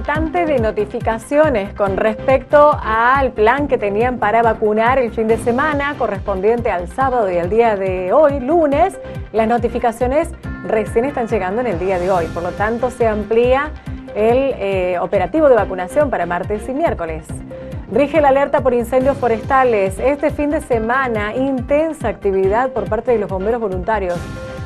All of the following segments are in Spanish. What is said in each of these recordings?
de notificaciones con respecto al plan que tenían para vacunar el fin de semana correspondiente al sábado y al día de hoy, lunes. Las notificaciones recién están llegando en el día de hoy, por lo tanto se amplía el eh, operativo de vacunación para martes y miércoles. Rige la alerta por incendios forestales. Este fin de semana, intensa actividad por parte de los bomberos voluntarios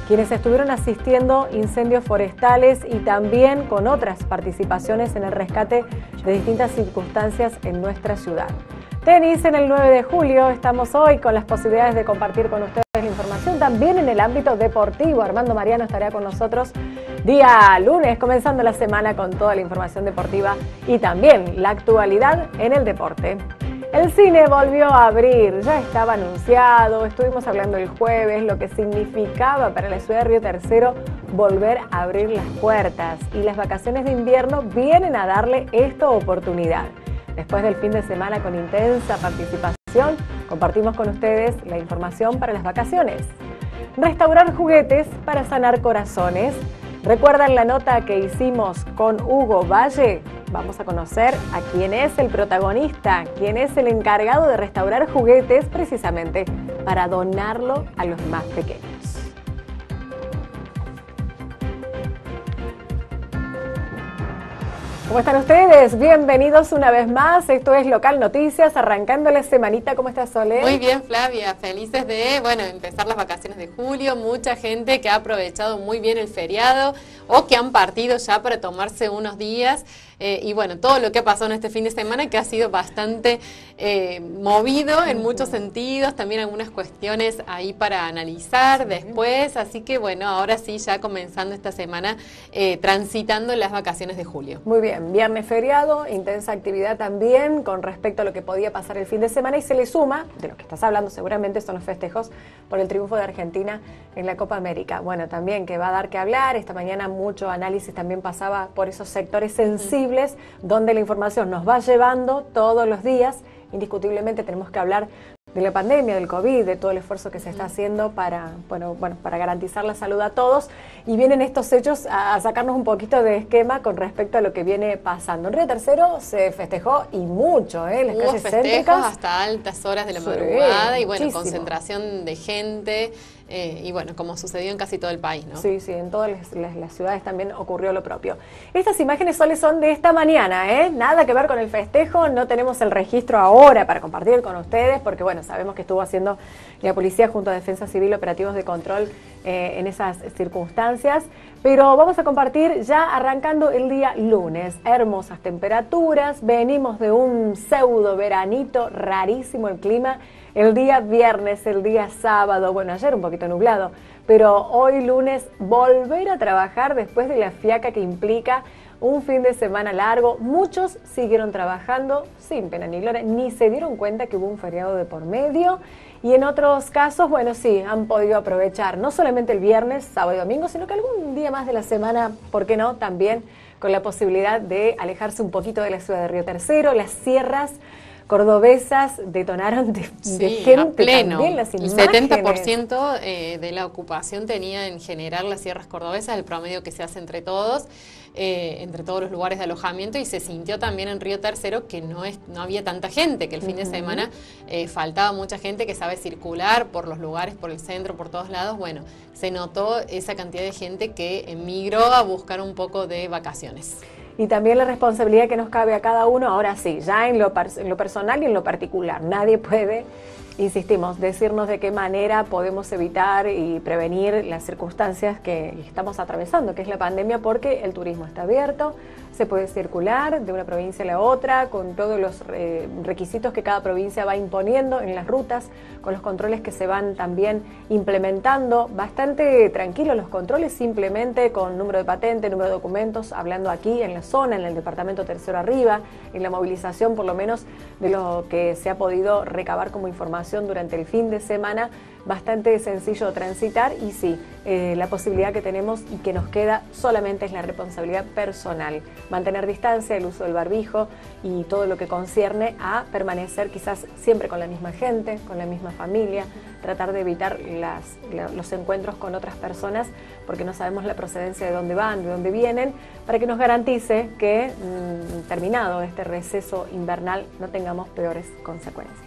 quienes estuvieron asistiendo incendios forestales y también con otras participaciones en el rescate de distintas circunstancias en nuestra ciudad. Tenis en el 9 de julio, estamos hoy con las posibilidades de compartir con ustedes la información también en el ámbito deportivo. Armando Mariano estará con nosotros día lunes, comenzando la semana con toda la información deportiva y también la actualidad en el deporte. El cine volvió a abrir, ya estaba anunciado, estuvimos hablando el jueves, lo que significaba para la ciudad de Río Tercero volver a abrir las puertas y las vacaciones de invierno vienen a darle esta oportunidad. Después del fin de semana con intensa participación, compartimos con ustedes la información para las vacaciones. Restaurar juguetes para sanar corazones. ¿Recuerdan la nota que hicimos con Hugo Valle? Vamos a conocer a quién es el protagonista, quién es el encargado de restaurar juguetes precisamente para donarlo a los más pequeños. ¿Cómo están ustedes? Bienvenidos una vez más. Esto es Local Noticias, arrancando la semanita. ¿Cómo estás, Sole? Muy bien, Flavia. Felices de, bueno, empezar las vacaciones de julio. Mucha gente que ha aprovechado muy bien el feriado o que han partido ya para tomarse unos días. Eh, y bueno, todo lo que ha pasado en este fin de semana que ha sido bastante eh, movido en muchos sentidos, también algunas cuestiones ahí para analizar después, así que bueno, ahora sí, ya comenzando esta semana, eh, transitando las vacaciones de julio. Muy bien, viernes feriado, intensa actividad también con respecto a lo que podía pasar el fin de semana y se le suma, de lo que estás hablando seguramente, son los festejos por el triunfo de Argentina en la Copa América. Bueno, también que va a dar que hablar, esta mañana mucho análisis también pasaba por esos sectores sensibles donde la información nos va llevando todos los días. Indiscutiblemente tenemos que hablar de la pandemia, del COVID, de todo el esfuerzo que se está haciendo para, bueno, bueno, para garantizar la salud a todos. Y vienen estos hechos a, sacarnos un poquito de esquema con respecto a lo que viene pasando. En Río Tercero se festejó y mucho, ¿eh? Las calles festejos hasta altas horas de la madrugada y bueno, concentración de gente. Eh, y bueno, como sucedió en casi todo el país, ¿no? Sí, sí, en todas las, ciudades también ocurrió lo propio. Estas imágenes solo son de esta mañana, ¿eh? Nada que ver con el festejo, no tenemos el registro ahora para compartir con ustedes, porque bueno, sabemos que estuvo haciendo la policía junto a Defensa Civil operativos de control eh, en esas circunstancias. Pero vamos a compartir ya arrancando el día lunes. Hermosas temperaturas, venimos de un pseudo veranito, rarísimo el clima el día viernes, el día sábado, bueno, ayer un poquito nublado, pero hoy lunes volver a trabajar después de la fiaca que implica un fin de semana largo. Muchos siguieron trabajando sin pena ni gloria, ni se dieron cuenta que hubo un feriado de por medio. Y en otros casos, bueno, sí, han podido aprovechar no solamente el viernes, sábado y domingo, sino que algún día más de la semana, ¿por qué no? También con la posibilidad de alejarse un poquito de la ciudad de Río Tercero, las sierras cordobesas detonaron de, gente pleno. También las El 70% eh, de la ocupación tenía en general las sierras cordobesas, el promedio que se hace entre todos, eh, entre todos los lugares de alojamiento, y se sintió también en Río Tercero que no, es, no había tanta gente, que el fin de semana eh, faltaba mucha gente que sabe circular por los lugares, por el centro, por todos lados. Bueno, se notó esa cantidad de gente que emigró a buscar un poco de vacaciones y también la responsabilidad que nos cabe a cada uno, ahora sí, ya en lo, personal y en lo particular. Nadie puede, insistimos, decirnos de qué manera podemos evitar y prevenir las circunstancias que estamos atravesando, que es la pandemia, porque el turismo está abierto, se puede circular de una provincia a la otra con todos los eh, requisitos que cada provincia va imponiendo en las rutas, con los controles que se van también implementando. Bastante tranquilos los controles, simplemente con número de patente, número de documentos, hablando aquí en la zona, en el departamento tercero arriba, en la movilización por lo menos de lo que se ha podido recabar como información durante el fin de semana bastante sencillo transitar y sí, eh, la posibilidad que tenemos y que nos queda solamente es la responsabilidad personal. Mantener distancia, el uso del barbijo y todo lo que concierne a permanecer quizás siempre con la misma gente, con la misma familia, tratar de evitar los encuentros con otras personas porque no sabemos la procedencia de dónde van, de dónde vienen, para que nos garantice que mm, terminado este receso invernal no tengamos peores consecuencias.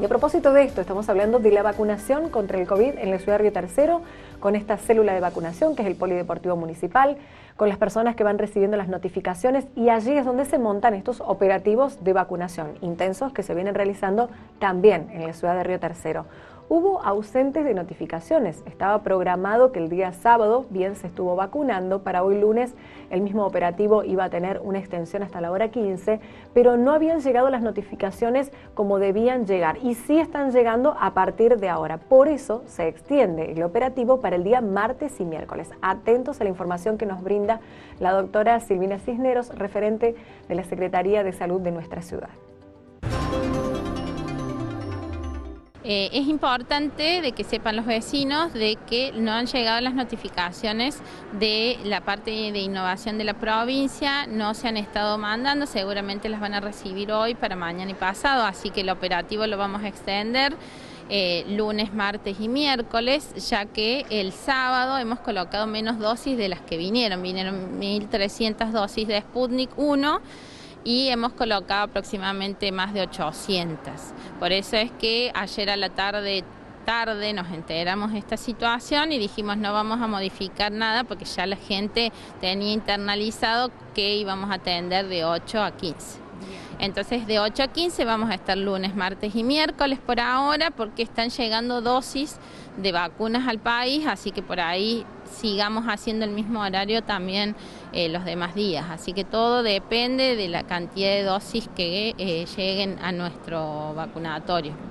Y a propósito de esto, estamos hablando de la vacunación contra el COVID en la ciudad de Río Tercero, con esta célula de vacunación que es el Polideportivo Municipal, con las personas que van recibiendo las notificaciones y allí es donde se montan estos operativos de vacunación intensos que se vienen realizando también en la ciudad de Río Tercero hubo ausentes de notificaciones. Estaba programado que el día sábado bien se estuvo vacunando, para hoy lunes el mismo operativo iba a tener una extensión hasta la hora 15, pero no habían llegado las notificaciones como debían llegar y sí están llegando a partir de ahora. Por eso se extiende el operativo para el día martes y miércoles. Atentos a la información que nos brinda la doctora Silvina Cisneros, referente de la Secretaría de Salud de nuestra ciudad. Eh, es importante de que sepan los vecinos de que no han llegado las notificaciones de la parte de innovación de la provincia, no se han estado mandando, seguramente las van a recibir hoy para mañana y pasado, así que el operativo lo vamos a extender. Eh, lunes, martes y miércoles, ya que el sábado hemos colocado menos dosis de las que vinieron. Vinieron 1.300 dosis de Sputnik 1 y hemos colocado aproximadamente más de 800. Por eso es que ayer a la tarde tarde nos enteramos de esta situación y dijimos no vamos a modificar nada porque ya la gente tenía internalizado que íbamos a atender de 8 a 15. Entonces de 8 a 15 vamos a estar lunes, martes y miércoles por ahora porque están llegando dosis de vacunas al país, así que por ahí sigamos haciendo el mismo horario también eh, los demás días. Así que todo depende de la cantidad de dosis que eh, lleguen a nuestro vacunatorio.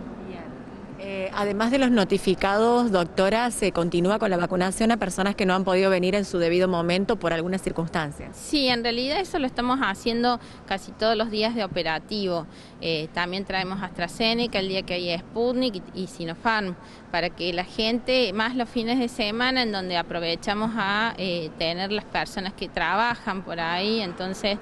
Eh, además de los notificados, doctora, ¿se continúa con la vacunación a personas que no han podido venir en su debido momento por algunas circunstancias? Sí, en realidad eso lo estamos haciendo casi todos los días de operativo. Eh, también traemos AstraZeneca el día que hay Sputnik y, Sinopharm para que la gente, más los fines de semana, en donde aprovechamos a eh, tener las personas que trabajan por ahí, entonces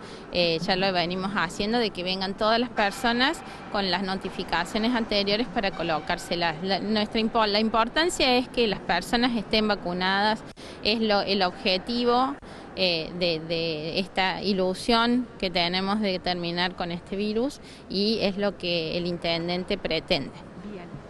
ya lo venimos haciendo de que vengan todas las personas con las notificaciones anteriores para colocarse la, nuestra, la importancia es que las personas estén vacunadas, es lo, el objetivo eh, de, esta ilusión que tenemos de terminar con este virus y es lo que el intendente pretende.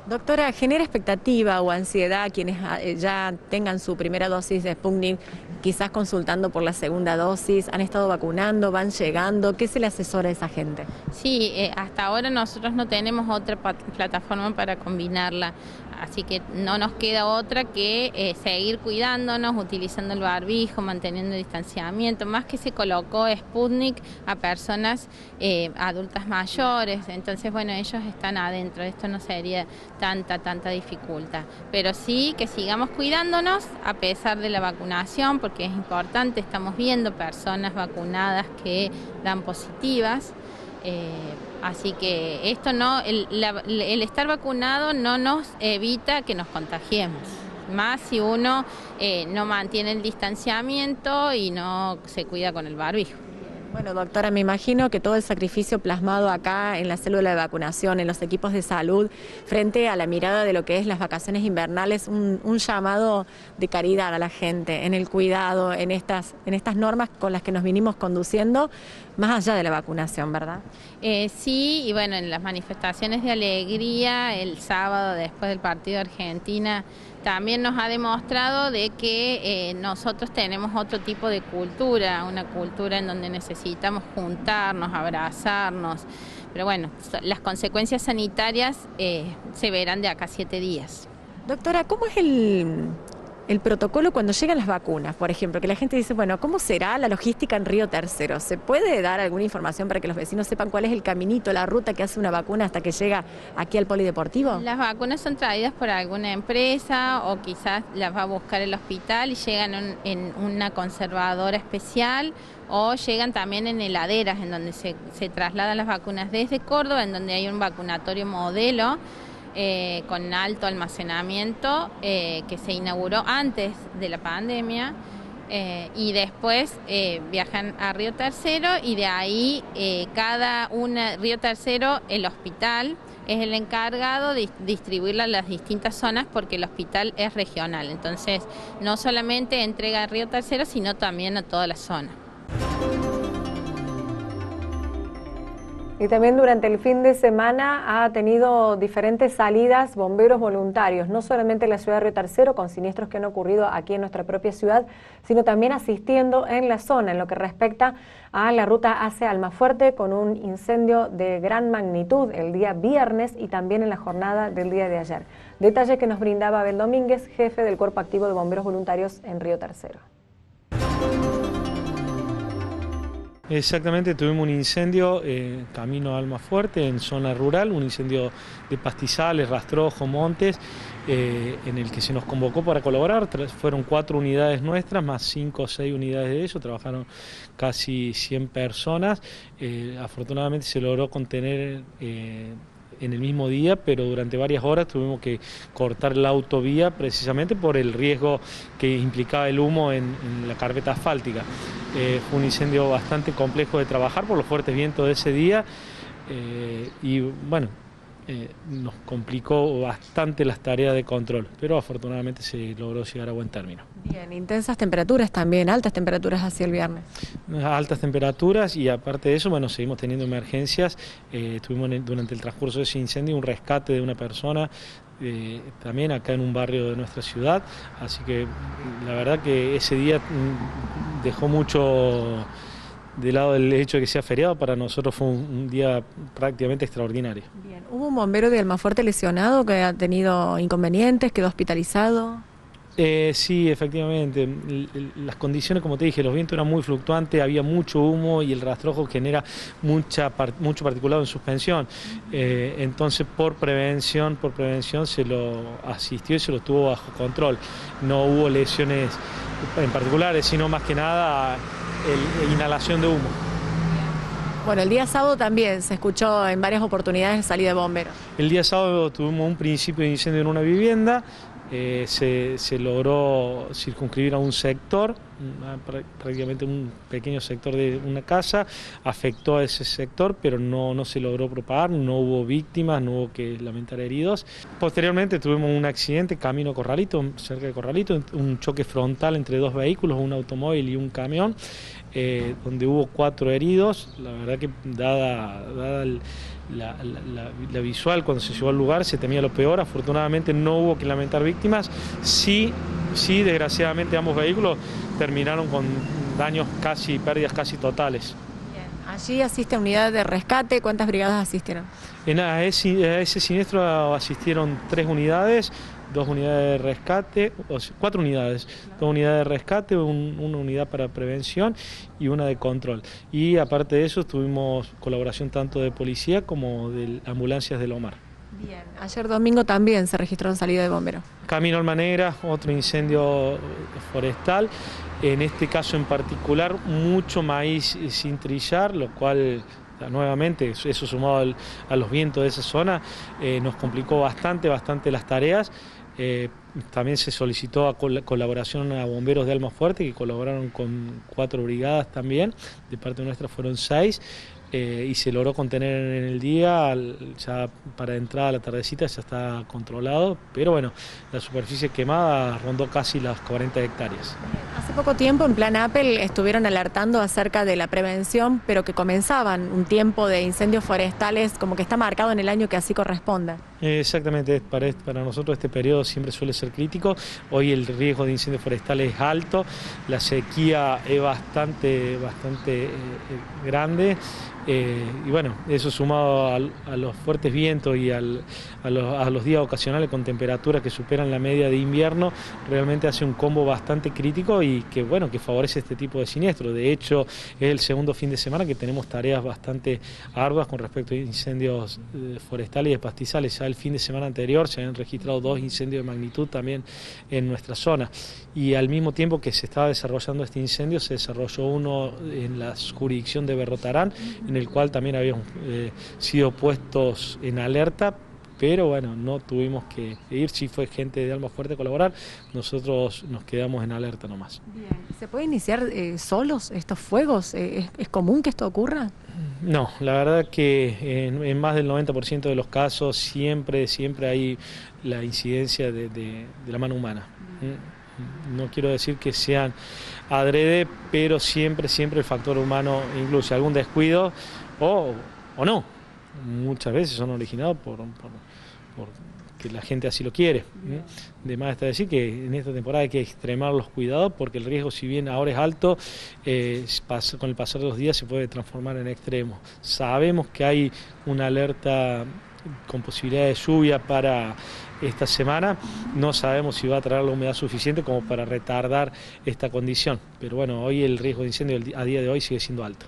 Doctora, ¿genera expectativa o ansiedad quienes ah, eh, ya tengan su primera dosis de Sputnik, quizás consultando por la segunda dosis? ¿Han estado vacunando? ¿Van llegando? ¿Qué se le asesora a esa gente? Sí, eh, hasta ahora nosotros no tenemos otra plataforma para combinarla. Así que no nos queda otra que eh, seguir cuidándonos, utilizando el barbijo, manteniendo el distanciamiento. Más que se colocó Sputnik a personas eh, adultas mayores, entonces bueno, ellos están adentro, esto no sería tanta, tanta dificultad. Pero sí que sigamos cuidándonos a pesar de la vacunación, porque es importante, estamos viendo personas vacunadas que dan positivas. Eh, así que esto no, el, estar vacunado no nos evita que nos contagiemos, más si uno eh, no mantiene el distanciamiento y no se cuida con el barbijo. Bueno, doctora, me imagino que todo el sacrificio plasmado acá en la célula de vacunación, en los equipos de salud, frente a la mirada de lo que es las vacaciones invernales, un, llamado de caridad a la gente, en el cuidado, en estas, en estas normas con las que nos vinimos conduciendo, más allá de la vacunación, ¿verdad? Eh, sí, y bueno, en las manifestaciones de alegría, el sábado después del partido de Argentina, también nos ha demostrado de que eh, nosotros tenemos otro tipo de cultura, una cultura en donde necesitamos juntarnos, abrazarnos. Pero bueno, las consecuencias sanitarias eh, se verán de acá siete días. Doctora, ¿cómo es el, el protocolo cuando llegan las vacunas, por ejemplo, que la gente dice, bueno, ¿cómo será la logística en Río Tercero? ¿Se puede dar alguna información para que los vecinos sepan cuál es el caminito, la ruta que hace una vacuna hasta que llega aquí al polideportivo? Las vacunas son traídas por alguna empresa o quizás las va a buscar el hospital y llegan en una conservadora especial o llegan también en heladeras en donde se, se trasladan las vacunas desde Córdoba, en donde hay un vacunatorio modelo eh, con alto almacenamiento que se inauguró antes de la pandemia. y después viajan a Río Tercero y de ahí cada una, Río Tercero, el hospital, es el encargado de distribuirla a las distintas zonas porque el hospital es regional. Entonces, no solamente entrega a Río Tercero, sino también a toda la zona. Y también durante el fin de semana ha tenido diferentes salidas bomberos voluntarios, no solamente en la ciudad de Río Tercero, con siniestros que han ocurrido aquí en nuestra propia ciudad, sino también asistiendo en la zona en lo que respecta a la ruta hacia Almafuerte con un incendio de gran magnitud el día viernes y también en la jornada del día de ayer. Detalle que nos brindaba Abel Domínguez, jefe del Cuerpo Activo de Bomberos Voluntarios en Río Tercero. Exactamente, tuvimos un incendio eh, camino a Almafuerte, en zona rural, un incendio de pastizales, rastrojos, montes, eh, en el que se nos convocó para colaborar. Fueron cuatro unidades nuestras, más cinco o seis unidades de ellos, trabajaron casi 100 personas. Eh, afortunadamente se logró contener en el mismo día, pero durante varias horas tuvimos que cortar la autovía precisamente por el riesgo que implicaba el humo en, la carpeta asfáltica. Eh, fue un incendio bastante complejo de trabajar por los fuertes vientos de ese día eh, y bueno, eh, nos complicó bastante las tareas de control, pero afortunadamente se logró llegar a buen término. Bien, intensas temperaturas también, altas temperaturas hacia el viernes. Altas temperaturas y aparte de eso, bueno, seguimos teniendo emergencias. Eh, tuvimos durante el transcurso de ese incendio un rescate de una persona eh, también acá en un barrio de nuestra ciudad, así que la verdad que ese día mm, dejó mucho del lado del hecho de que sea feriado, para nosotros fue un, día prácticamente extraordinario. Bien. ¿Hubo un bombero de Almafuerte lesionado que ha tenido inconvenientes, quedó hospitalizado? Eh, sí, efectivamente. Las condiciones, como te dije, los vientos eran muy fluctuantes, había mucho humo y el rastrojo genera mucha, mucho particulado en suspensión. Eh, entonces, por prevención, por prevención se lo asistió y se lo tuvo bajo control. No hubo lesiones en particulares, sino más que nada el, inhalación de humo. Bueno, el día sábado también se escuchó en varias oportunidades salida de bomberos. El día sábado tuvimos un principio de incendio en una vivienda, eh, se, logró circunscribir a un sector, prácticamente un pequeño sector de una casa, afectó a ese sector, pero no, no se logró propagar, no hubo víctimas, no hubo que lamentar heridos. Posteriormente tuvimos un accidente camino Corralito, cerca de Corralito, un choque frontal entre dos vehículos, un automóvil y un camión, eh, donde hubo cuatro heridos. La verdad que dada, dada el, la, visual cuando se llegó al lugar, se temía lo peor, afortunadamente no hubo que lamentar víctimas, sí, sí, desgraciadamente ambos vehículos terminaron con daños casi, pérdidas casi totales. Allí asiste unidad de rescate, ¿cuántas brigadas asistieron? En ese, ese siniestro asistieron tres unidades, dos unidades de rescate, cuatro unidades, dos unidades de rescate, una unidad para prevención y una de control. Y aparte de eso tuvimos colaboración tanto de policía como de ambulancias del Omar. Bien, ayer domingo también se registró una salida de bomberos. Camino Almanera, otro incendio forestal, en este caso en particular mucho maíz sin trillar, lo cual nuevamente eso sumado a los vientos de esa zona eh, nos complicó bastante, bastante las tareas. Eh, también se solicitó a colaboración a bomberos de Almafuerte que colaboraron con cuatro brigadas también, de parte nuestra fueron seis. Eh, y se logró contener en el día, ya para entrada a la tardecita ya está controlado, pero bueno, la superficie quemada rondó casi las 40 hectáreas. Hace poco tiempo en Plan Apple estuvieron alertando acerca de la prevención, pero que comenzaban un tiempo de incendios forestales como que está marcado en el año que así corresponda. Exactamente, para, para nosotros este periodo siempre suele ser crítico, hoy el riesgo de incendios forestales es alto, la sequía es bastante, bastante eh, eh, grande. Eh, y bueno, eso sumado a, los fuertes vientos y a, los, días ocasionales con temperaturas que superan la media de invierno, realmente hace un combo bastante crítico y que bueno, que favorece este tipo de siniestros. De hecho, es el segundo fin de semana que tenemos tareas bastante arduas con respecto a incendios eh, forestales y de pastizales. Ya el fin de semana anterior se han registrado dos incendios de magnitud también en nuestra zona. Y al mismo tiempo que se estaba desarrollando este incendio, se desarrolló uno en la jurisdicción de Berrotarán, el cual también habían eh, sido puestos en alerta pero bueno, no tuvimos que ir, si fue gente de Alma Fuerte a colaborar, nosotros nos quedamos en alerta nomás. ¿Se puede iniciar eh, solos estos fuegos? ¿Es, común que esto ocurra? No, la verdad que en, más del 90% de los casos siempre, siempre hay la incidencia de, la mano humana. Mm, no quiero decir que sean adrede, pero siempre, siempre el factor humano incluye algún descuido o, o no. Muchas veces son originados por, que la gente así lo quiere. De más está decir que en esta temporada hay que extremar los cuidados porque el riesgo, si bien ahora es alto, eh, con el pasar de los días se puede transformar en extremo. Sabemos que hay una alerta con posibilidad de lluvia para esta semana. No sabemos si va a traer la humedad suficiente como para retardar esta condición. Pero bueno, hoy el riesgo de incendio a día de hoy sigue siendo alto.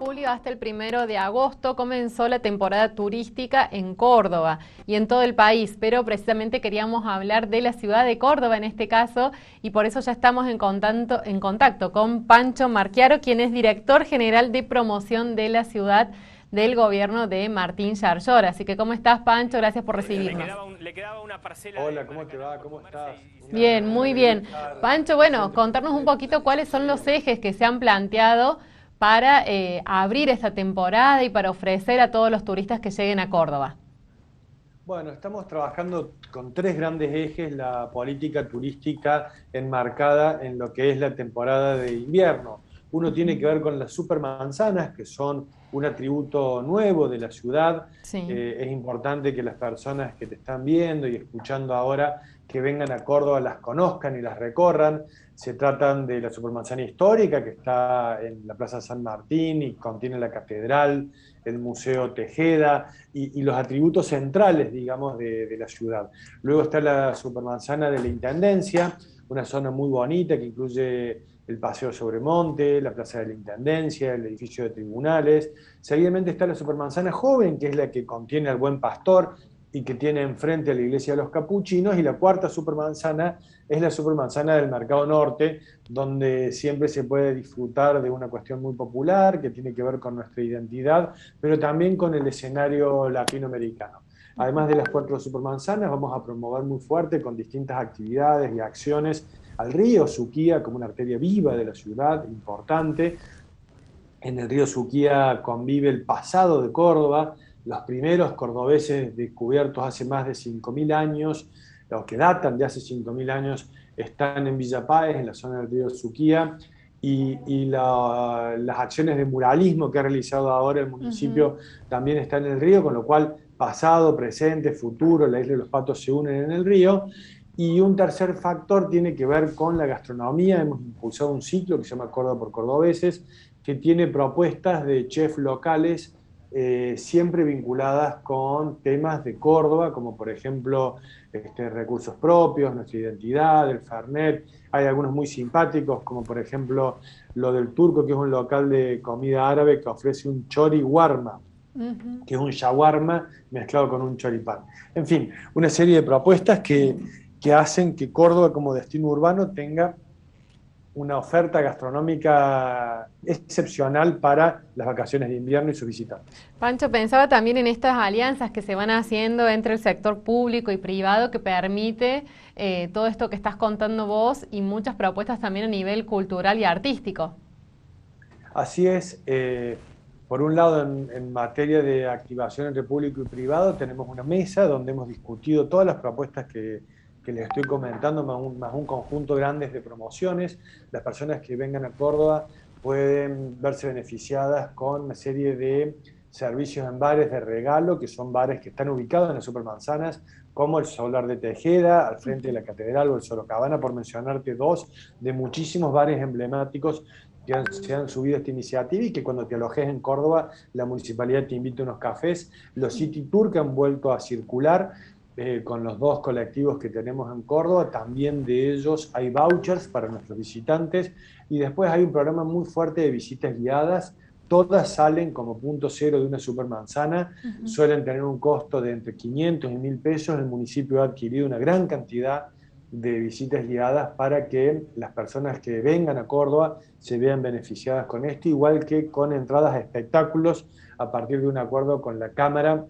julio hasta el primero de agosto comenzó la temporada turística en Córdoba y en todo el país, pero precisamente queríamos hablar de la ciudad de Córdoba en este caso y por eso ya estamos en contacto, en contacto con Pancho Marquiaro, quien es director general de promoción de la ciudad del gobierno de Martín Yarlor. Así que, ¿cómo estás, Pancho? Gracias por recibirnos. Hola, ¿cómo te va? ¿Cómo estás? Bien, muy bien. Pancho, bueno, contarnos un poquito cuáles son los ejes que se han planteado para eh, abrir esta temporada y para ofrecer a todos los turistas que lleguen a Córdoba? Bueno, estamos trabajando con tres grandes ejes, la política turística enmarcada en lo que es la temporada de invierno. Uno tiene que ver con las supermanzanas, que son un atributo nuevo de la ciudad. Eh, es importante que las personas que te están viendo y escuchando ahora, que vengan a Córdoba, las conozcan y las recorran. Se tratan de la supermanzana histórica, que está en la Plaza San Martín y contiene la catedral, el Museo Tejeda y, los atributos centrales, digamos, de, de la ciudad. Luego está la supermanzana de la Intendencia, una zona muy bonita que incluye el Paseo Sobremonte, la Plaza de la Intendencia, el edificio de tribunales. Seguidamente está la Supermanzana Joven, que es la que contiene al Buen Pastor y que tiene enfrente a la iglesia de los capuchinos. Y la cuarta supermanzana es la supermanzana del Mercado Norte, donde siempre se puede disfrutar de una cuestión muy popular que tiene que ver con nuestra identidad, pero también con el escenario latinoamericano. Además de las cuatro supermanzanas, vamos a promover muy fuerte con distintas actividades y acciones al río Suquía como una arteria viva de la ciudad, importante. En el río Suquía convive el pasado de Córdoba, los primeros cordobeses descubiertos hace más de 5.000 años, los que datan de hace 5.000 años, están en Villa Páez, en la zona del río Suquía, y, las acciones de muralismo que ha realizado ahora el municipio también están en el río, con lo cual pasado, presente, futuro, la isla de los patos se unen en el río. Y un tercer factor tiene que ver con la gastronomía. Hemos impulsado un ciclo que se llama Córdoba por Cordobeses, que tiene propuestas de chefs locales eh, siempre vinculadas con temas de Córdoba, como por ejemplo este, recursos propios, nuestra identidad, el Fernet. Hay algunos muy simpáticos, como por ejemplo lo del Turco, que es un local de comida árabe que ofrece un chori warma, que es un shawarma mezclado con un choripán. En fin, una serie de propuestas que que hacen que Córdoba como destino urbano tenga una oferta gastronómica excepcional para las vacaciones de invierno y sus visitantes. Pancho, pensaba también en estas alianzas que se van haciendo entre el sector público y privado que permite eh, todo esto que estás contando vos y muchas propuestas también a nivel cultural y artístico. Así es. Eh, por un lado, en, en, materia de activación entre público y privado, tenemos una mesa donde hemos discutido todas las propuestas que, que les estoy comentando, más un, conjunto grande de promociones. Las personas que vengan a Córdoba pueden verse beneficiadas con una serie de servicios en bares de regalo, que son bares que están ubicados en las supermanzanas, como el Solar de Tejeda, al frente de la Catedral o el Sorocabana, por mencionarte dos de muchísimos bares emblemáticos que se han subido a esta iniciativa y que cuando te alojes en Córdoba, la municipalidad te invita a unos cafés. Los City Tour que han vuelto a circular eh, con los dos colectivos que tenemos en Córdoba, también de ellos hay vouchers para nuestros visitantes y después hay un programa muy fuerte de visitas guiadas. Todas salen como punto cero de una supermanzana, suelen tener un costo de entre 500 y 1000 pesos. El municipio ha adquirido una gran cantidad de visitas guiadas para que las personas que vengan a Córdoba se vean beneficiadas con esto, igual que con entradas a espectáculos a partir de un acuerdo con la Cámara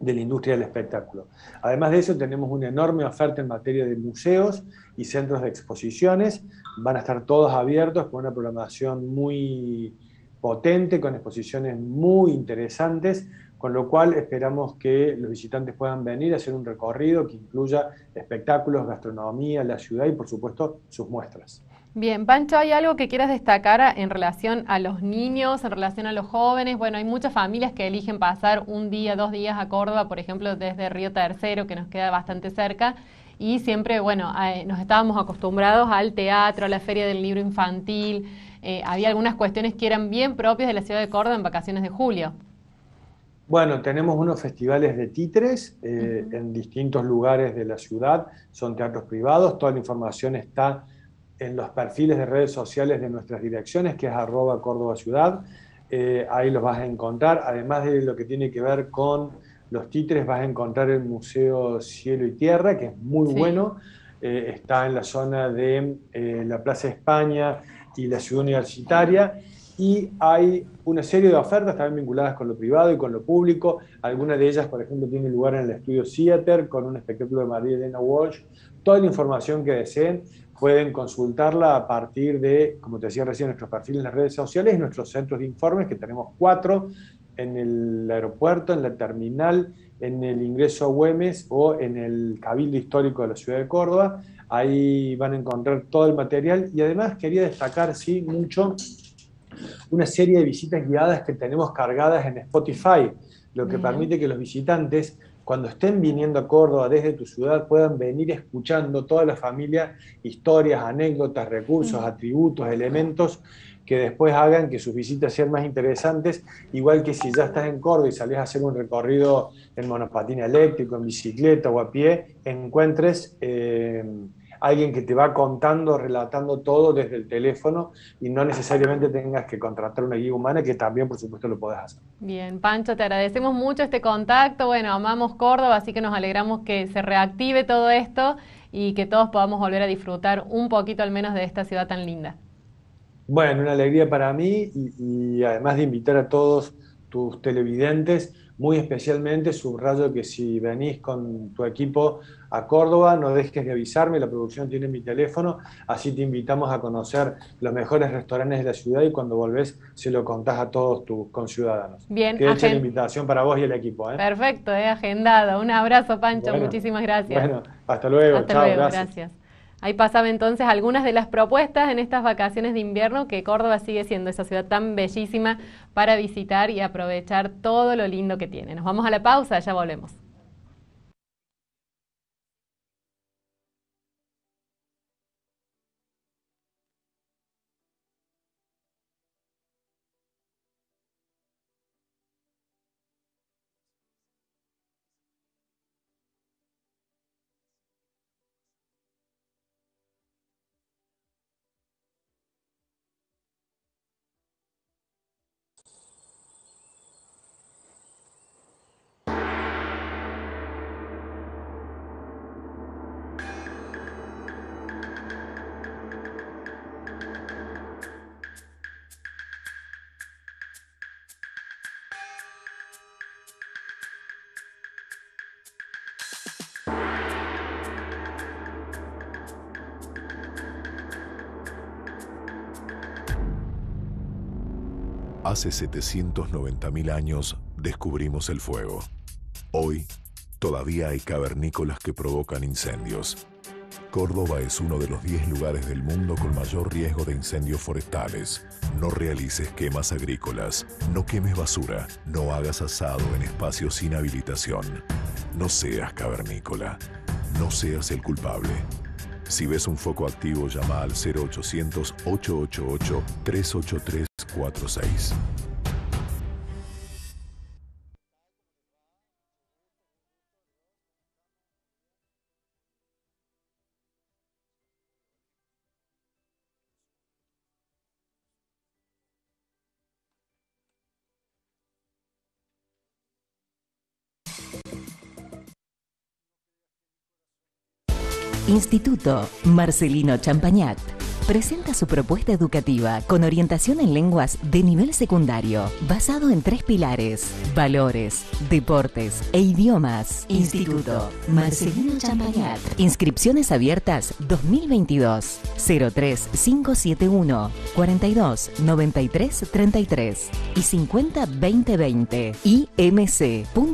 de la Industria del Espectáculo. Además de eso, tenemos una enorme oferta en materia de museos y centros de exposiciones. Van a estar todos abiertos con una programación muy potente, con exposiciones muy interesantes, con lo cual esperamos que los visitantes puedan venir a hacer un recorrido que incluya espectáculos, gastronomía, la ciudad y por supuesto sus muestras. Bien, Pancho, ¿hay algo que quieras destacar en relación a los niños, en relación a los jóvenes? Bueno, hay muchas familias que eligen pasar un día, dos días a Córdoba, por ejemplo, desde Río Tercero, que nos queda bastante cerca, y siempre, bueno, nos estábamos acostumbrados al teatro, a la feria del libro infantil, eh, había algunas cuestiones que eran bien propias de la ciudad de Córdoba en vacaciones de julio. Bueno, tenemos unos festivales de títeres eh, en distintos lugares de la ciudad, son teatros privados, toda la información está en los perfiles de redes sociales de nuestras direcciones, que es arroba Córdoba Ciudad, eh, ahí los vas a encontrar, además de lo que tiene que ver con los títeres, vas a encontrar el Museo Cielo y Tierra, que es muy bueno, está en la zona de la Plaza España, y la ciudad universitaria. Y hay una serie de ofertas también vinculadas con lo privado y con lo público. Algunas de ellas, por ejemplo, tienen lugar en el estudio Theater con un espectáculo de María Elena Walsh. Toda la información que deseen pueden consultarla a partir de, como te decía recién, nuestros perfiles en las redes sociales y nuestros centros de informes, que tenemos cuatro en el aeropuerto, en la terminal, en el ingreso a Güemes o en el Cabildo Histórico de la Ciudad de Córdoba. Ahí van a encontrar todo el material y además quería destacar, sí, mucho una serie de visitas guiadas que tenemos cargadas en Spotify, lo que permite que los visitantes, cuando estén viniendo a Córdoba desde tu ciudad, puedan venir escuchando toda la familia historias, anécdotas, recursos, atributos, elementos que después hagan que sus visitas sean más interesantes, igual que si ya estás en Córdoba y salís a hacer un recorrido en monopatín eléctrico, en bicicleta o a pie, encuentres eh, alguien que te va contando, relatando todo desde el teléfono y no necesariamente tengas que contratar una guía humana, que también por supuesto lo podés hacer. Bien, Pancho, te agradecemos mucho este contacto. Bueno, amamos Córdoba, así que nos alegramos que se reactive todo esto y que todos podamos volver a disfrutar un poquito al menos de esta ciudad tan linda. Bueno, una alegría para mí y, además de invitar a todos tus televidentes, muy especialmente subrayo que si venís con tu equipo a Córdoba, no dejes de avisarme, la producción tiene mi teléfono, así te invitamos a conocer los mejores restaurantes de la ciudad y cuando volvés se lo contás a todos tus conciudadanos. Bien, que hecha la invitación para vos y el equipo. ¿eh? Perfecto, he agendado. Un abrazo, Pancho, muchísimas gracias. Bueno, hasta luego. Hasta luego, gracias. Ahí pasaba entonces algunas de las propuestas en estas vacaciones de invierno que Córdoba sigue siendo esa ciudad tan bellísima para visitar y aprovechar todo lo lindo que tiene. Nos vamos a la pausa, ya volvemos. Hace 790.000 años descubrimos el fuego. Hoy todavía hay cavernícolas que provocan incendios. Córdoba es uno de los 10 lugares del mundo con mayor riesgo de incendios forestales. No realices quemas agrícolas, no quemes basura, no hagas asado en espacios sin habilitación. No seas cavernícola, no seas el culpable. Si ves un foco activo, llama al 0800 346. Instituto Marcelino Champañat presenta su propuesta educativa con orientación en lenguas de nivel secundario, basado en tres pilares, valores, deportes e idiomas. Instituto Marcelino Champañat. Inscripciones abiertas 2022 03571 42 93 33 y 50 2020 imc.edu.ar.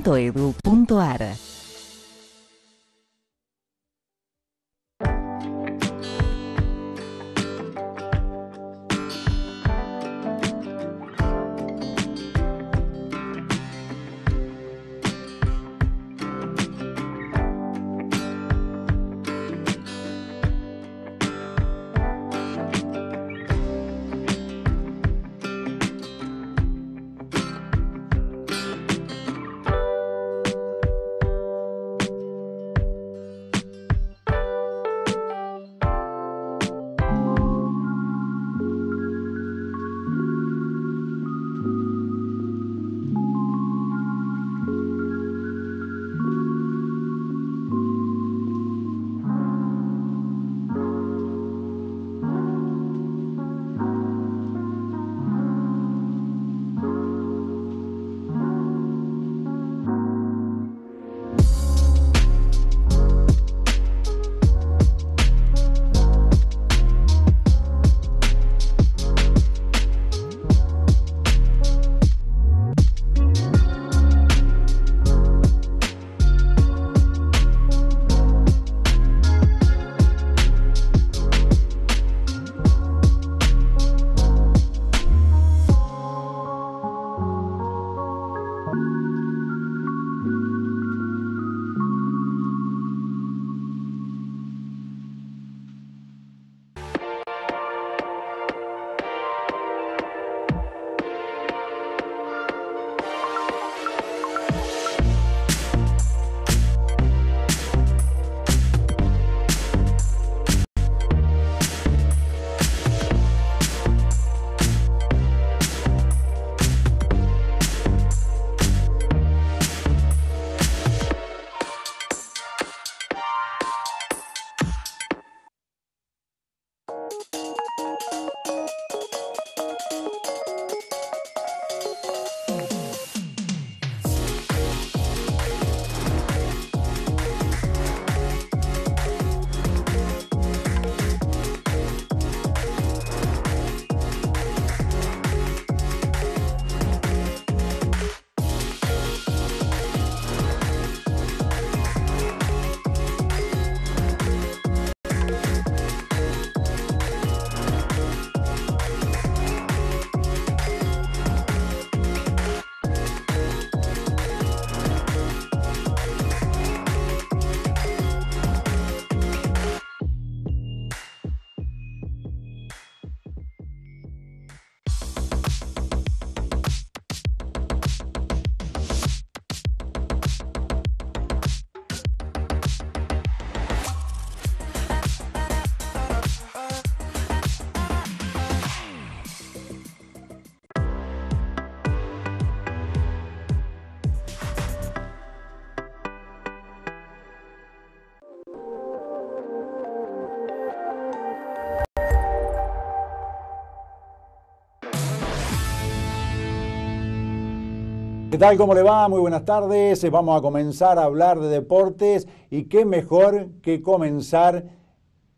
¿Qué tal? ¿Cómo le va? Muy buenas tardes. Vamos a comenzar a hablar de deportes y qué mejor que comenzar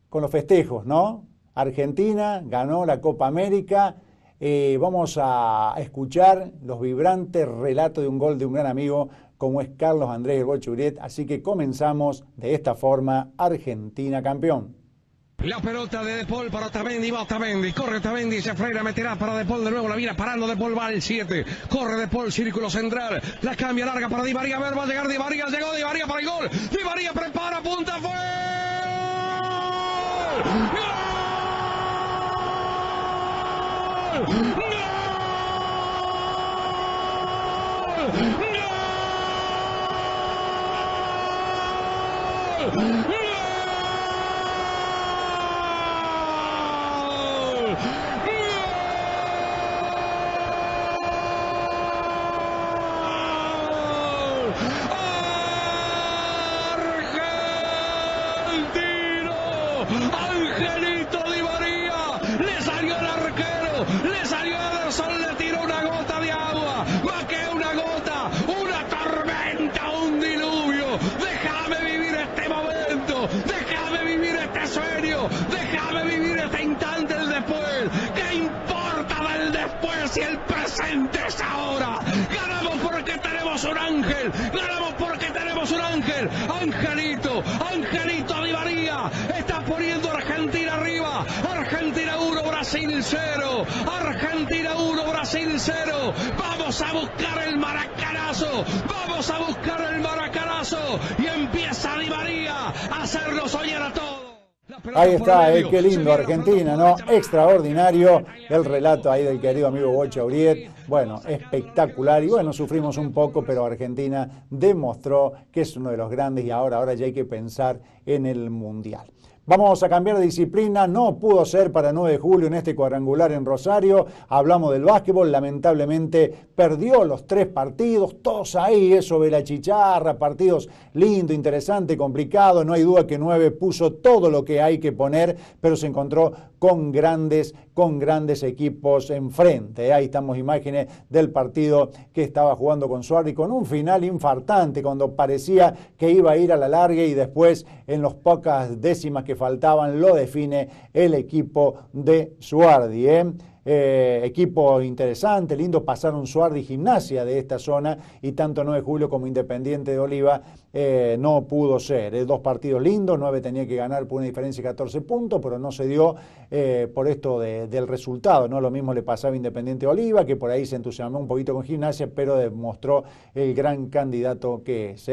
con los festejos, ¿no? Argentina ganó la Copa América. Eh, vamos a escuchar los vibrantes relatos de un gol de un gran amigo como es Carlos Andrés El Bolchuriet. Así que comenzamos de esta forma, Argentina campeón. La pelota de De Paul para Otamendi, va Otamendi, corre Otamendi, se frena, meterá para De Paul de nuevo, la viene parando De Paul, va el 7, corre De Paul, círculo central, la cambia larga para Di María, a ver, va a llegar Di María, llegó Di María para el gol, Di María prepara, punta, fue. ¡Gol! ¡Gol! Déjame vivir este instante el después. ¿Qué importa del después si ahora? Ganamos porque tenemos un ángel. Ganamos porque tenemos un ángel. Angelito, Angelito Di María está poniendo Argentina arriba. Argentina 1, Brasil 0. Argentina 1, Brasil 0. Vamos a buscar el maracanazo. Vamos a buscar el maracanazo. Y empieza Di María a hacernos soñar a todos. Ahí está, eh, qué lindo Argentina, ¿no? Extraordinario el relato ahí del querido amigo Bocha Uriet. Bueno, espectacular. Y bueno, sufrimos un poco, pero Argentina demostró que es uno de los grandes y ahora, ahora ya hay que pensar en el Mundial. Vamos a cambiar de disciplina, no pudo ser para 9 de julio en este cuadrangular en Rosario. Hablamos del básquetbol, lamentablemente perdió los tres partidos, todos ahí, eso de la chicharra, partidos lindo, interesante, complicado. No hay duda que 9 puso todo lo que hay que poner, pero se encontró con grandes, con grandes equipos enfrente. Ahí estamos imágenes del partido que estaba jugando con Suárez con un final infartante cuando parecía que iba a ir a la larga y después en las pocas décimas que faltaban lo define el equipo de Suardi. ¿eh? Eh, equipo interesante, lindo, pasaron Suardi y Gimnasia de esta zona y tanto 9 de julio como Independiente de Oliva eh, no pudo ser. Eh, dos partidos lindos, 9 tenía que ganar por una diferencia de 14 puntos, pero no se dio por esto del resultado. ¿no? Lo mismo le pasaba a Independiente de Oliva, que por ahí se entusiasmó un poquito con Gimnasia, pero demostró el gran candidato que es.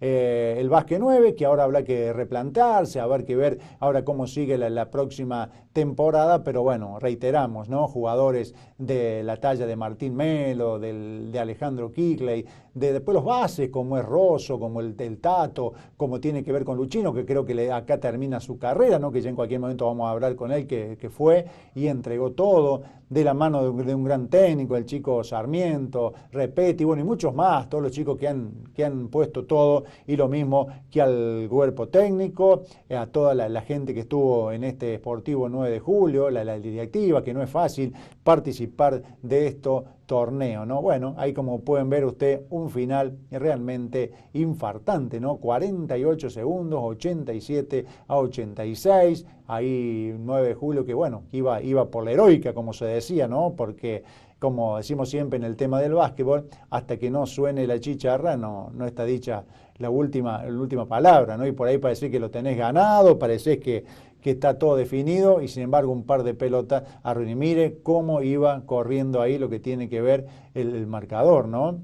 El básquet 9, que ahora habrá que replantarse, habrá que ver ahora cómo sigue la, próxima temporada, pero bueno, reiteramos, ¿no? Jugadores de la talla de Martín Melo, de Alejandro Kikley, de después los bases, como es Rosso, como el, Tato, como tiene que ver con Luchino, que creo que acá termina su carrera, ¿no? que ya en cualquier momento vamos a hablar con él, que, fue y entregó todo, de la mano de, un gran técnico, el chico Sarmiento, Repetti, bueno, y muchos más, todos los chicos que han, que han puesto todo, y lo mismo que al cuerpo técnico, eh, a toda la, gente que estuvo en este Sportivo 9 de julio, la, la directiva, que no es fácil participar de esto torneo, ¿no? Bueno, ahí como pueden ver usted, un final realmente infartante, ¿no? 48 segundos, 87 a 86, ahí 9 de julio que, bueno, iba, iba por la heroica, como se decía, ¿no? Porque como decimos siempre en el tema del básquetbol, hasta que no suene la chicharra, no, no está dicha la última, la última palabra, ¿no? Y por ahí parece que lo tenés ganado, parece que que está todo definido y sin embargo un par de pelotas a y mire cómo iba corriendo ahí lo que tiene que ver el, marcador, ¿no?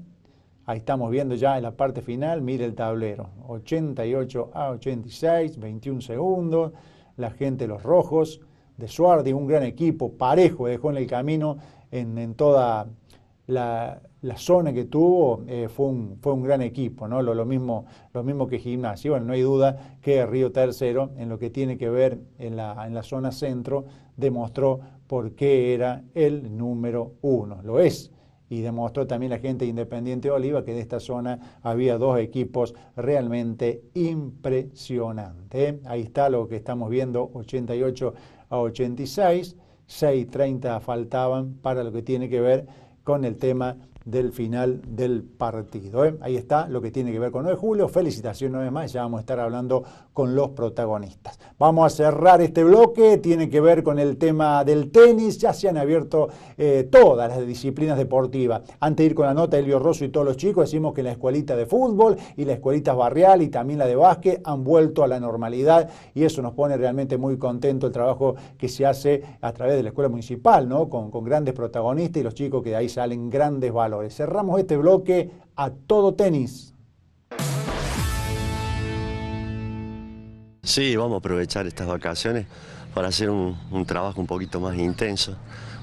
Ahí estamos viendo ya en la parte final, mire el tablero, 88 a 86, 21 segundos, la gente los rojos de Suardi, un gran equipo, parejo, dejó en el camino en, en toda la, la zona que tuvo eh, fue, un, fue un gran equipo, ¿no? Lo, lo, mismo, lo mismo que Gimnasia. Bueno, no hay duda que Río Tercero, en lo que tiene que ver en la, en la zona centro, demostró por qué era el número uno. Lo es. Y demostró también la gente Independiente de Oliva que de esta zona había dos equipos realmente impresionantes. Ahí está lo que estamos viendo, 88 a 86, 6.30 faltaban para lo que tiene que ver con el tema del final del partido. ¿eh? Ahí está lo que tiene que ver con 9 de julio. Felicitaciones una vez más, ya vamos a estar hablando con los protagonistas. Vamos a cerrar este bloque, tiene que ver con el tema del tenis. Ya se han abierto eh, todas las disciplinas deportivas. Antes de ir con la nota, Elio Rosso y todos los chicos, decimos que la escuelita de fútbol y la escuelita barrial y también la de básquet han vuelto a la normalidad y eso nos pone realmente muy contento el trabajo que se hace a través de la escuela municipal, ¿no? con, con grandes protagonistas y los chicos que de ahí salen grandes valores. Cerramos este bloque a todo tenis. Sí, vamos a aprovechar estas vacaciones para hacer un, trabajo un poquito más intenso.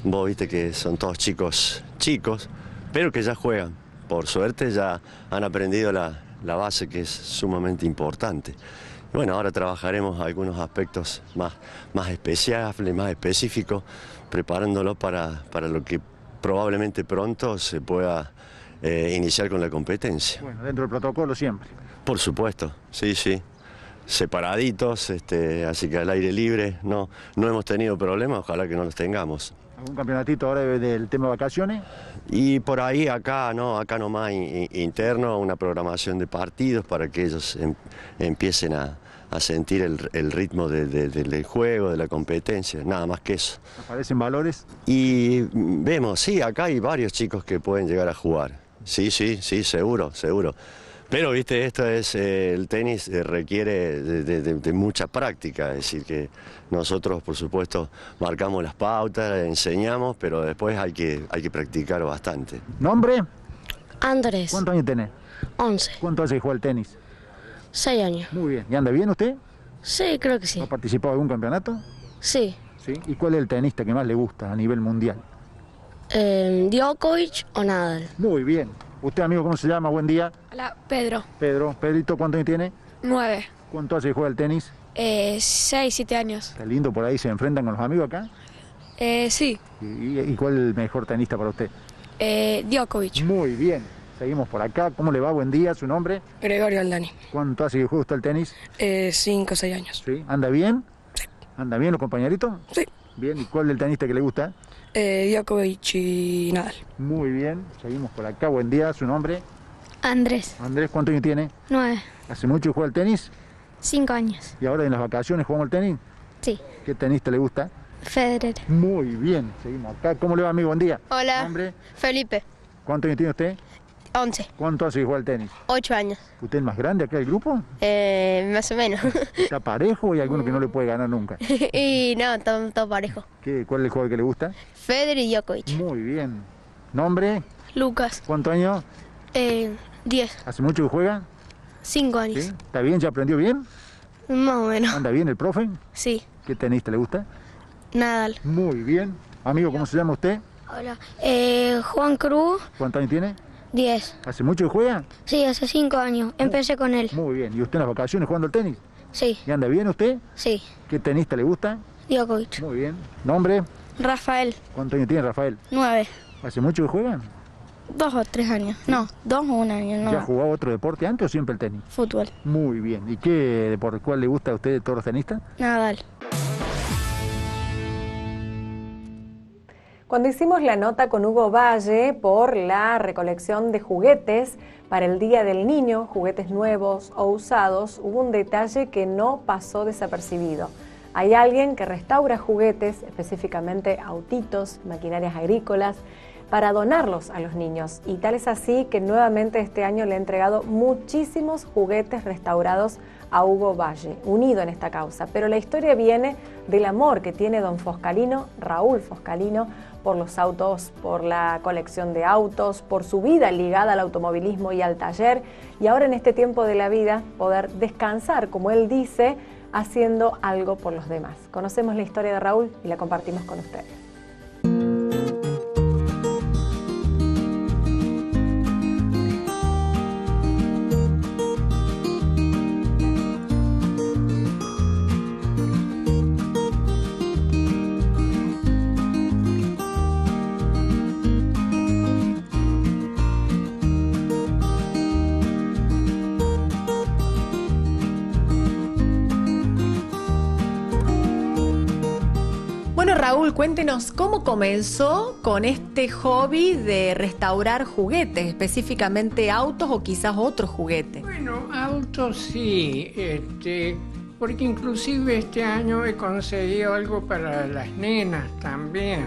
Vos viste que son todos chicos chicos, pero que ya juegan. Por suerte ya han aprendido la, base que es sumamente importante. Bueno, ahora trabajaremos algunos aspectos más, más especiales, más específicos, preparándolo para, para lo que probablemente pronto se pueda eh, iniciar con la competencia. Bueno, dentro del protocolo siempre. Por supuesto, sí, sí. Separaditos, este, así que al aire libre, no, no hemos tenido problemas, ojalá que no los tengamos. ¿Algún campeonatito ahora de- del tema vacaciones? Y por ahí, acá, ¿no? Acá nomás in- in- interno, una programación de partidos para que ellos em- empiecen a, a sentir el, el ritmo de- de- de- del juego, de la competencia, nada más que eso. ¿Aparecen valores? Y vemos, sí, acá hay varios chicos que pueden llegar a jugar. Sí, sí, sí, seguro, seguro. Pero, viste, esto es, eh, el tenis eh, requiere de, de- de- de mucha práctica, es decir, que nosotros, por supuesto, marcamos las pautas, enseñamos, pero después hay que, hay que practicar bastante. ¿Nombre? Andrés, ¿Cuántos años tenés? 11, ¿Cuánto hace que juega el tenis? 6 años. Muy bien. ¿Y anda bien usted? Sí, creo que sí. ¿Ha participado en algún campeonato? Sí. Sí. ¿Y cuál es el tenista que más le gusta a nivel mundial? Eh, Djokovic o Nadal. Muy bien. ¿Usted, amigo, cómo se llama? Buen día. Hola, Pedro. Pedro. Pedrito, ¿cuánto años tiene? 9. ¿Cuánto hace que juega el tenis? Eh, 6, 7 años. Está lindo por ahí, se enfrentan con los amigos acá. Eh, sí. ¿Y, y cuál es el mejor tenista para usted? Eh, Djokovic. Muy bien. Seguimos por acá. ¿Cómo le va? Buen día. ¿Su nombre? Gregorio Aldani. ¿Cuánto hace que usted el tenis? Eh, 5, 6 años. ¿Sí? ¿Anda bien? ¿Anda bien los compañeritos? Sí. Bien. ¿Y cuál es el tenista que le gusta? Eh, Djokovic y Nadal. Muy bien. Seguimos por acá. Buen día. ¿Su nombre? Andrés, Andrés, ¿cuánto años tiene? 9, ¿Hace mucho que juega el tenis? 5 años. ¿Y ahora en las vacaciones jugamos el tenis? Sí. ¿Qué tenista le gusta? Federer. Muy bien. Seguimos acá. ¿Cómo le va, amigo? Buen día. Hola, ¿Nombre? Felipe, ¿Cuánto años tiene usted? 11, ¿Cuánto hace que juega el tenis? 8 años, ¿Usted es el más grande acá del grupo? eh, más o menos. ¿Está parejo o hay alguno que no le puede ganar nunca? y no, todo, todo parejo. ¿Qué, ¿Cuál es el juego que le gusta? Federer y Djokovic. Muy bien. ¿Nombre? Lucas. ¿Cuántos años? Eh, 10. ¿Hace mucho que juega? 5 ¿Sí? años. ¿Está bien? ¿Ya aprendió bien? Más o menos. ¿Anda bien el profe? Sí. ¿Qué tenista le gusta? Nadal. Muy bien. Amigo, ¿cómo se llama usted? Hola. Eh, Juan Cruz, ¿Cuántos años tiene? 10. ¿Hace mucho que juega? Sí, hace 5 años. Empecé con él. Muy bien. ¿Y usted en las vacaciones jugando al tenis? Sí, ¿Y anda bien usted? sí. ¿Qué tenista le gusta? Djokovic. Muy bien. ¿Nombre? Rafael, ¿Cuántos años tiene Rafael? 9. ¿Hace mucho que juega? 2 o 3 años. No, 2 o 1 año. No. ¿Ya jugado otro deporte antes o siempre el tenis? Fútbol. Muy bien. ¿Y qué deporte cuál le gusta a usted de todos los tenistas? Nadal. Cuando hicimos la nota con Hugo Valle por la recolección de juguetes para el Día del Niño, juguetes nuevos o usados, hubo un detalle que no pasó desapercibido. Hay alguien que restaura juguetes, específicamente autitos, maquinarias agrícolas, para donarlos a los niños. Y tal es así que nuevamente este año le ha entregado muchísimos juguetes restaurados a Hugo Valle, unido en esta causa. Pero la historia viene del amor que tiene don Foscalino, Raúl Foscalino, por los autos, por la colección de autos, por su vida ligada al automovilismo y al taller. Y ahora en este tiempo de la vida poder descansar, como él dice, haciendo algo por los demás. Conocemos la historia de Raúl y la compartimos con ustedes. Cuéntenos cómo comenzó con este hobby de restaurar juguetes, específicamente autos o quizás otros juguetes. Bueno, autos sí, este, porque inclusive este año he conseguido algo para las nenas también.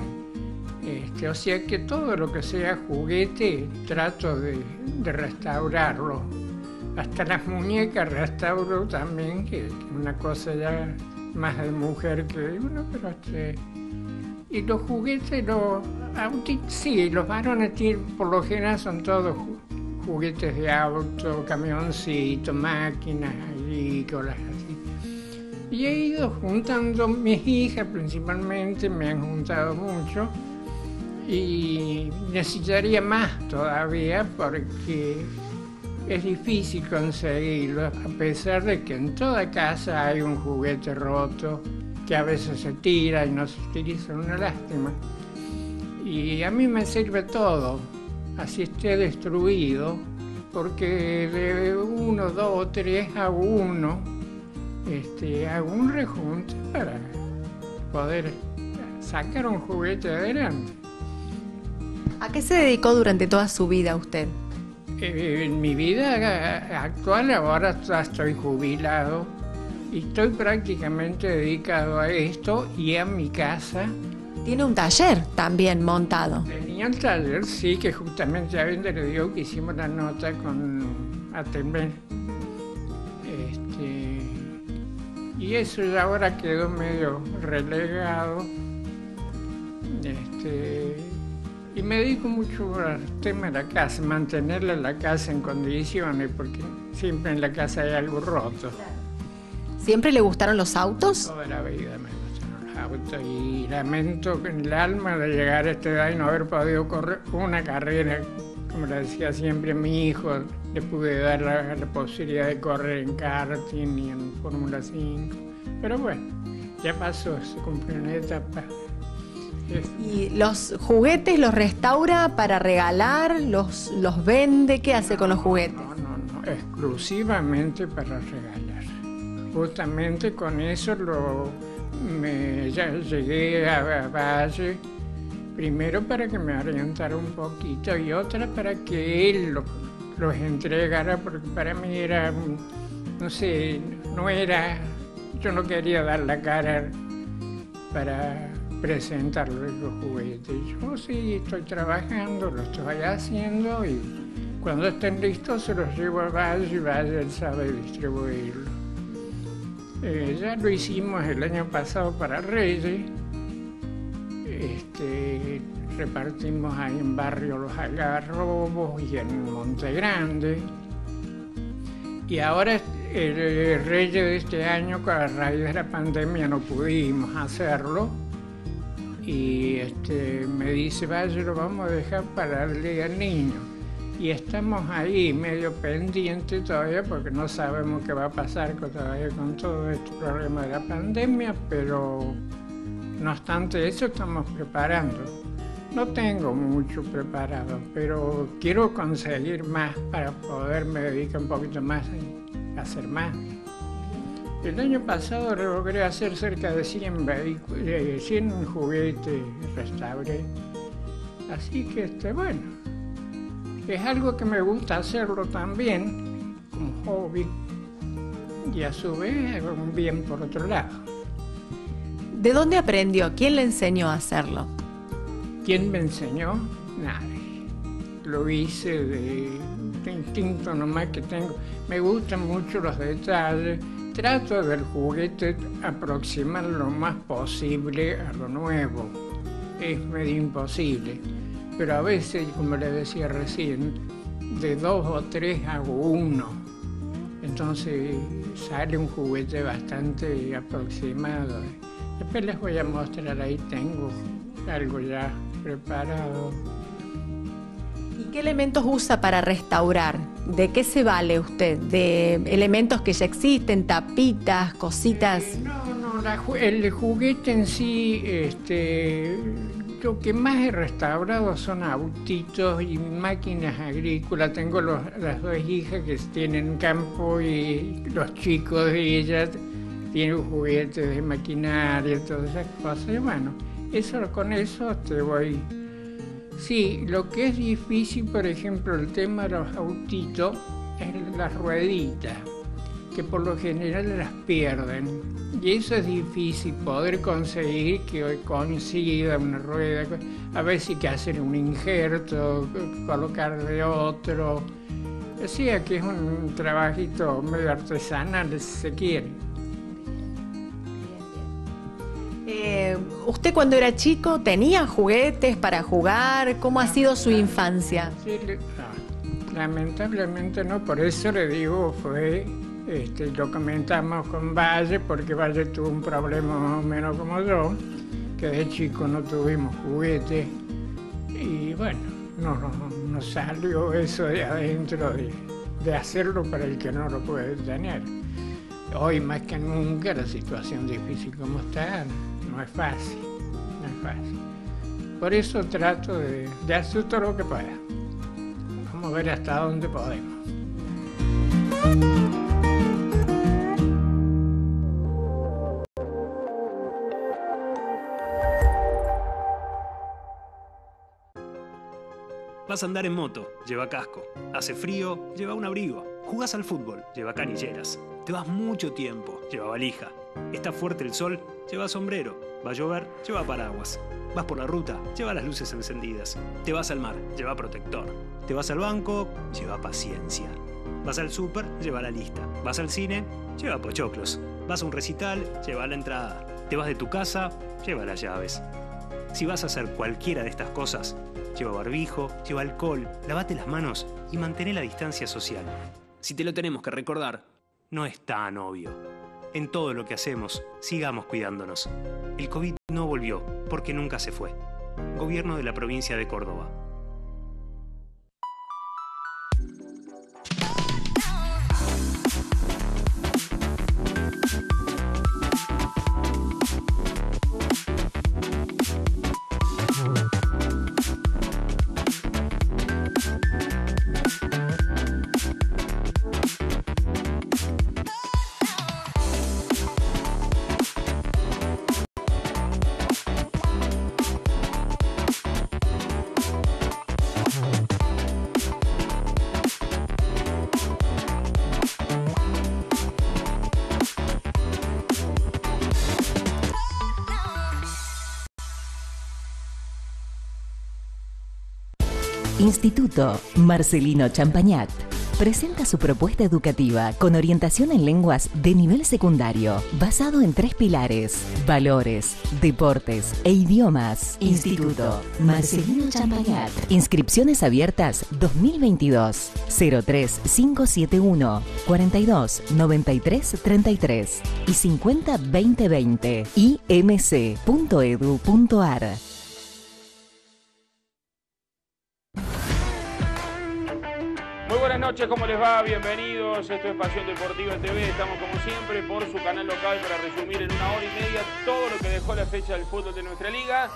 Este, o sea que todo lo que sea juguete trato de, de restaurarlo. Hasta las muñecas restauro también, que es una cosa ya más de mujer que de uno, pero este, y los juguetes, los autitos, sí, los varones tienen- por lo general son todos ju- juguetes de auto, camioncitos, máquinas agrícolas, así. Y he ido juntando, mis hijas principalmente me han juntado mucho y necesitaría más todavía porque es difícil conseguirlo, a pesar de que en toda casa hay un juguete roto que a veces se tira y no se utiliza, una lástima. Y a mí me sirve todo, así esté destruido, porque de uno, dos, tres a uno, este, hago un rejunte para poder sacar un juguete adelante. ¿A qué se dedicó durante toda su vida usted? Eh, en mi vida actual ahora estoy jubilado estoy prácticamente dedicado a esto y a mi casa. Tiene un taller también montado. Tenía un taller, sí, que justamente a le digo que hicimos la nota con Atember. Este, y eso ya ahora quedó medio relegado. Este, y me dedico mucho al tema de la casa, mantenerla la casa en condiciones, porque siempre en la casa hay algo roto. ¿Siempre le gustaron los autos? Toda la vida me gustaron los autos y lamento en el alma de llegar a esta edad y no haber podido correr una carrera, como le decía siempre mi hijo, le pude dar la, la posibilidad de correr en karting y en Fórmula 5. Pero bueno, ya pasó, se cumplió una etapa. ¿Y los juguetes los restaura para regalar? ¿Los, los vende? ¿Qué hace con los juguetes? No, no, no, exclusivamente para regalar. Justamente con eso lo, me, llegué a, a Valle, primero para que me orientara un poquito y otra para que él lo- los entregara, porque para mí era, no sé, no era, yo no quería dar la cara para presentarles los juguetes. Yo sí estoy trabajando, lo estoy haciendo y cuando estén listos se los llevo a Valle y Valle sabe distribuirlo. Eh, ya lo hicimos el año pasado para Reyes. Este, repartimos ahí en barrio Los Algarrobos y en Monte Grande. Y ahora el Reyes de este año, la raíz de la pandemia, no pudimos hacerlo. Y este, me dice, vaya, lo vamos a dejar para día del niño. Y estamos ahí medio pendientes todavía porque no sabemos qué va a pasar todavía con todo este problema de la pandemia, pero no obstante eso estamos preparando. No tengo mucho preparado, pero quiero conseguir más para poderme dedicar un poquito más a hacer más. El año pasado logré hacer cerca de 100, vehicu- eh, 100 juguetes, restauré. Así que, este, bueno, es algo que me gusta hacerlo también como hobby y a su vez un bien por otro lado. ¿De dónde aprendió? ¿Quién le enseñó a hacerlo? ¿Quién me enseñó? Nadie. Lo hice de, de instinto nomás que tengo. Me gustan mucho los detalles. Trato del juguete aproximar lo más posible a lo nuevo. Es medio imposible. Pero a veces, como le decía recién, de dos o tres hago uno. Entonces sale un juguete bastante aproximado. Después les voy a mostrar, ahí tengo algo ya preparado. ¿Y qué elementos usa para restaurar? ¿De qué se vale usted? ¿De elementos que ya existen, tapitas, cositas? No, no, la ju- el juguete en sí, este, lo que más he restaurado son autitos y máquinas agrícolas. Tengo las dos hijas que tienen campo y los chicos de ellas tienen juguetes de maquinaria todas esas cosas. Bueno, eso, con eso te voy. Sí, lo que es difícil, por ejemplo, el tema de los autitos, es las rueditas que por lo general las pierden. Y eso es difícil, poder conseguir que hoy coincida una rueda. A veces hay que hacer un injerto, colocar de otro. Decía que es un trabajito medio artesanal, si se quiere. Eh, ¿Usted cuando era chico tenía juguetes para jugar? ¿Cómo ha sido su infancia? Sí, lamentablemente no, por eso le digo, fue, este, lo comentamos con Valle, porque Valle tuvo un problema más o menos como yo, que de chico no tuvimos juguetes, y bueno, no, no, no salió eso de adentro de, hacerlo para el que no lo puede tener. Hoy más que nunca la situación difícil como está, no es fácil, no es fácil. Por eso trato de hacer todo lo que pueda. Vamos a ver hasta dónde podemos. Vas a andar en moto, lleva casco. Hace frío, lleva un abrigo. Jugás al fútbol, lleva canilleras. Te vas mucho tiempo, lleva valija. Está fuerte el sol, lleva sombrero. Va a llover, lleva paraguas. Vas por la ruta, lleva las luces encendidas. Te vas al mar, lleva protector. Te vas al banco, lleva paciencia. Vas al súper, lleva la lista. Vas al cine, lleva pochoclos. Vas a un recital, lleva la entrada. Te vas de tu casa, lleva las llaves. Si vas a hacer cualquiera de estas cosas, lleva barbijo, lleva alcohol, lavate las manos y mantén la distancia social. Si te lo tenemos que recordar, no es tan obvio. En todo lo que hacemos, sigamos cuidándonos. El COVID no volvió, porque nunca se fue. Gobierno de la provincia de Córdoba. Instituto Marcelino Champañat presenta su propuesta educativa con orientación en lenguas de nivel secundario, basado en tres pilares, valores, deportes e idiomas. Instituto Marcelino Champañat. Inscripciones abiertas 2022 03571 42 93 33 y 50 2020 imc.edu.ar. noches, ¿cómo les va? Bienvenidos. Esto es Pasión Deportiva TV. Estamos como siempre por su canal local para resumir en una hora y media todo lo que dejó la fecha del fútbol de nuestra liga.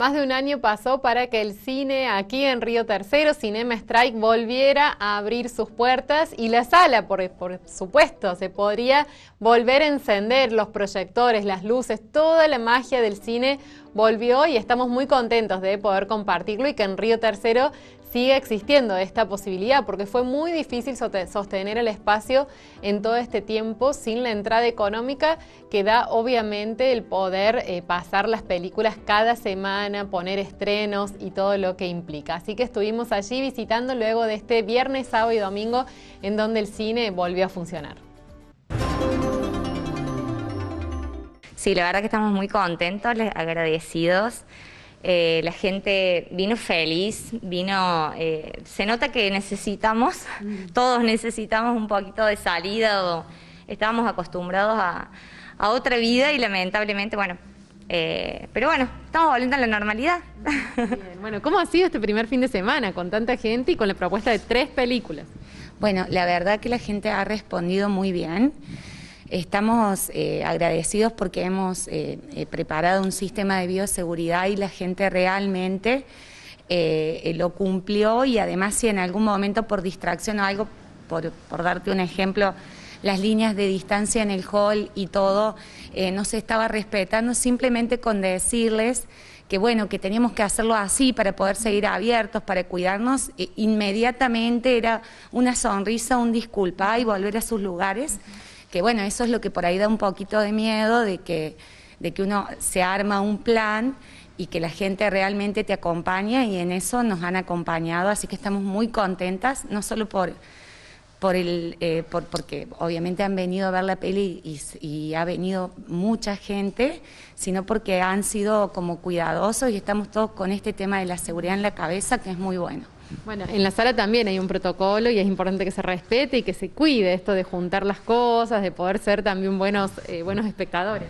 Más de un año pasó para que el cine aquí en Río Tercero, Cinema Strike, volviera a abrir sus puertas y la sala, por, por, supuesto, se podría volver a encender. Los proyectores, las luces, toda la magia del cine volvió y estamos muy contentos de poder compartirlo y que en Río Tercero sigue existiendo esta posibilidad, porque fue muy difícil sostener el espacio en todo este tiempo sin la entrada económica que da obviamente el poder eh, pasar las películas cada semana, poner estrenos y todo lo que implica. Así que estuvimos allí visitando luego de este viernes, sábado y domingo en donde el cine volvió a funcionar. Sí, la verdad que estamos muy contentos, agradecidos. Eh, la gente vino feliz, vino, eh, se nota que necesitamos, todos necesitamos un poquito de salida o estábamos acostumbrados a, a otra vida y lamentablemente, bueno, eh, pero bueno, estamos volviendo a la normalidad. Bien, Bueno, ¿cómo ha sido este primer fin de semana con tanta gente y con la propuesta de tres películas? Bueno, la verdad que la gente ha respondido muy bien. Estamos eh, agradecidos porque hemos eh, eh, preparado un sistema de bioseguridad y la gente realmente lo cumplió y además si en algún momento por distracción o algo, por, por darte un ejemplo, las líneas de distancia en el hall y todo no se estaba respetando, simplemente con decirles que bueno, que teníamos que hacerlo así para poder seguir abiertos, para cuidarnos, inmediatamente era una sonrisa, un disculpa y volver a sus lugares, que bueno, eso es lo que por ahí da un poquito de miedo de que, de que uno se arma un plan y que la gente realmente te acompaña y en eso nos han acompañado, así que estamos muy contentas, no solo por por el eh, por, porque obviamente han venido a ver la peli y, y ha venido mucha gente, sino porque han sido como cuidadosos y estamos todos con este tema de la seguridad en la cabeza que es muy bueno. Bueno, en la sala también hay un protocolo y es importante que se respete y que se cuide esto de juntar las cosas, de poder ser también buenos, eh, buenos espectadores.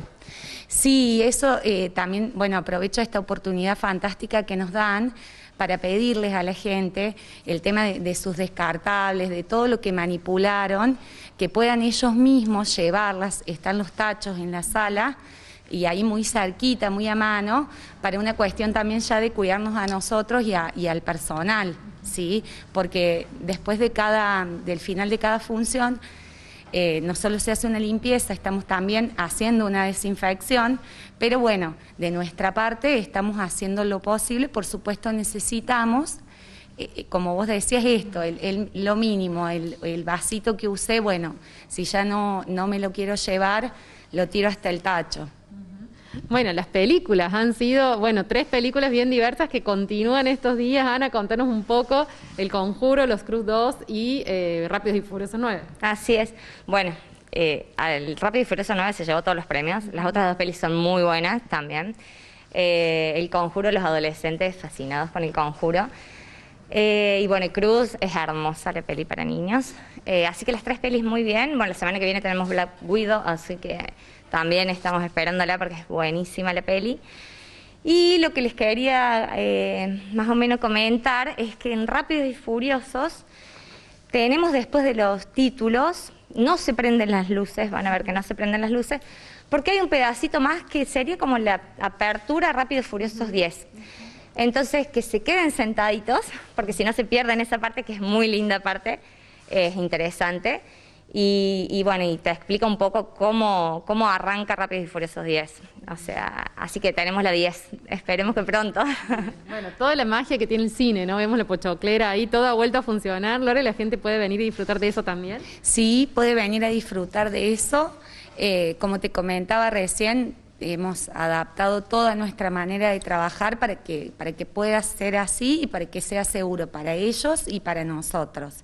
Sí, eso eh, también, bueno, aprovecho esta oportunidad fantástica que nos dan para pedirles a la gente el tema de, sus descartables, de todo lo que manipularon, que puedan ellos mismos llevarlas, están los tachos en la sala y ahí muy cerquita, muy a mano, para una cuestión también ya de cuidarnos a nosotros y, a- y al personal, ¿sí? Porque después de cada, del final de cada función, eh, no solo se hace una limpieza, estamos también haciendo una desinfección, pero bueno, de nuestra parte estamos haciendo lo posible, por supuesto necesitamos, eh, eh, como vos decías esto, el, el- lo mínimo, el, el vasito que usé, bueno, si ya no, no me lo quiero llevar, lo tiro hasta el tacho. Bueno, las películas han sido, bueno, tres películas bien diversas que continúan estos días. Ana, contanos un poco El Conjuro, Los Cruz 2 y eh, y Furiosos 9. Así es. Bueno, eh, al Rápido y Furioso 9 se llevó todos los premios. Las otras dos pelis son muy buenas también. Eh, el Conjuro, los adolescentes fascinados con El Conjuro. Eh, y bueno, Cruz es hermosa la peli para niños. Eh, así que las tres pelis muy bien. Bueno, la semana que viene tenemos Black Widow, así que también estamos esperándola porque es buenísima la peli. Y lo que les quería eh, más o menos comentar es que en Rápidos y Furiosos tenemos después de los títulos, no se prenden las luces, van a ver que no se prenden las luces, porque hay un pedacito más que sería como la apertura Rápidos y Furiosos 10. Entonces, que se queden sentaditos, porque si no se pierden esa parte, que es muy linda parte, es interesante. Y, y bueno, y te explica un poco cómo, cómo arranca Rápidos y Furiosos 10. O sea, así que tenemos la 10. Esperemos que pronto. Bueno, toda la magia que tiene el cine, ¿no? Vemos la pochoclera ahí, todo ha vuelto a funcionar. Lore, la gente puede venir y disfrutar de eso también. Sí, puede venir a disfrutar de eso. Eh, como te comentaba recién, hemos adaptado toda nuestra manera de trabajar para que, para que pueda ser así y para que sea seguro para ellos y para nosotros.